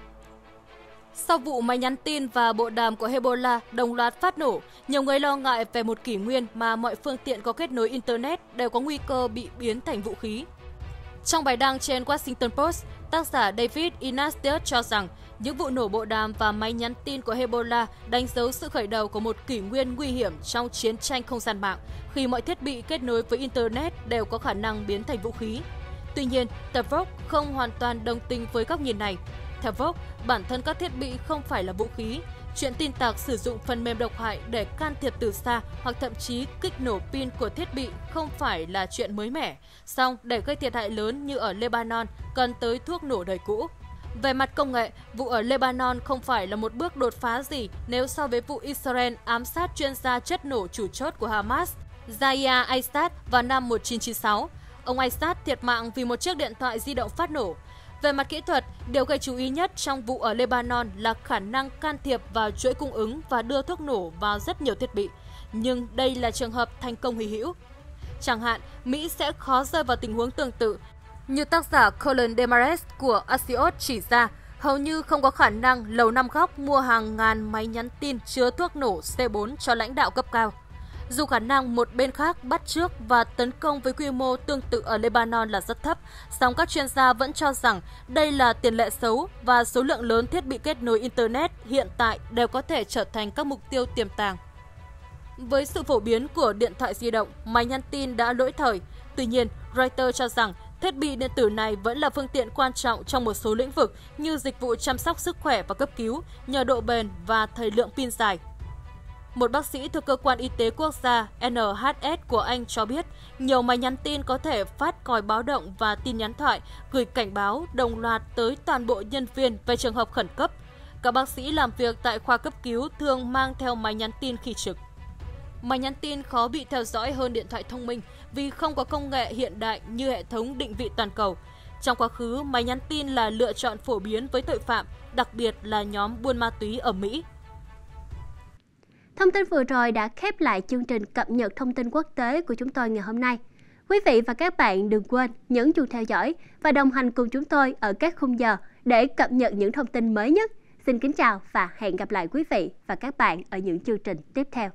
K: Sau vụ máy nhắn tin và bộ đàm của Hezbollah đồng loạt phát nổ, nhiều người lo ngại về một kỷ nguyên mà mọi phương tiện có kết nối Internet đều có nguy cơ bị biến thành vũ khí. Trong bài đăng trên Washington Post, Tác giả David Inastius cho rằng những vụ nổ bộ đàm và máy nhắn tin của Hezbollah đánh dấu sự khởi đầu của một kỷ nguyên nguy hiểm trong chiến tranh không gian mạng, khi mọi thiết bị kết nối với Internet đều có khả năng biến thành vũ khí. Tuy nhiên, tập Vogue không hoàn toàn đồng tình với góc nhìn này. Theo Vogue, bản thân các thiết bị không phải là vũ khí. Chuyện tin tặc sử dụng phần mềm độc hại để can thiệp từ xa hoặc thậm chí kích nổ pin của thiết bị không phải là chuyện mới mẻ. Song, để gây thiệt hại lớn như ở Lebanon, cần tới thuốc nổ đời cũ. Về mặt công nghệ, vụ ở Lebanon không phải là một bước đột phá gì nếu so với vụ Israel ám sát chuyên gia chất nổ chủ chốt của Hamas, Zaya Aistat vào năm 1996. Ông Aistat thiệt mạng vì một chiếc điện thoại di động phát nổ. Về mặt kỹ thuật, điều gây chú ý nhất trong vụ ở Lebanon là khả năng can thiệp vào chuỗi cung ứng và đưa thuốc nổ vào rất nhiều thiết bị. Nhưng đây là trường hợp thành công hy hữu. Chẳng hạn, Mỹ sẽ khó rơi vào tình huống tương tự như tác giả Colin Demares của Axios chỉ ra, hầu như không có khả năng Lầu Năm Góc mua hàng ngàn máy nhắn tin chứa thuốc nổ C4 cho lãnh đạo cấp cao. Dù khả năng một bên khác bắt trước và tấn công với quy mô tương tự ở Lebanon là rất thấp, song các chuyên gia vẫn cho rằng đây là tiền lệ xấu và số lượng lớn thiết bị kết nối Internet hiện tại đều có thể trở thành các mục tiêu tiềm tàng. Với sự phổ biến của điện thoại di động, máy nhắn tin đã lỗi thời. Tuy nhiên, Reuters cho rằng thiết bị điện tử này vẫn là phương tiện quan trọng trong một số lĩnh vực như dịch vụ chăm sóc sức khỏe và cấp cứu nhờ độ bền và thời lượng pin dài. Một bác sĩ thuộc cơ quan y tế quốc gia NHS của Anh cho biết, nhiều máy nhắn tin có thể phát còi báo động và tin nhắn thoại gửi cảnh báo đồng loạt tới toàn bộ nhân viên về trường hợp khẩn cấp. Các bác sĩ làm việc tại khoa cấp cứu thường mang theo máy nhắn tin khi trực. Máy nhắn tin khó bị theo dõi hơn điện thoại thông minh vì không có công nghệ hiện đại như hệ thống định vị toàn cầu. Trong quá khứ, máy nhắn tin là lựa chọn phổ biến với tội phạm, đặc biệt là nhóm buôn ma túy ở Mỹ.
A: Thông tin vừa rồi đã khép lại chương trình cập nhật thông tin quốc tế của chúng tôi ngày hôm nay. Quý vị và các bạn đừng quên nhấn chuông theo dõi và đồng hành cùng chúng tôi ở các khung giờ để cập nhật những thông tin mới nhất. Xin kính chào và hẹn gặp lại quý vị và các bạn ở những chương trình tiếp theo.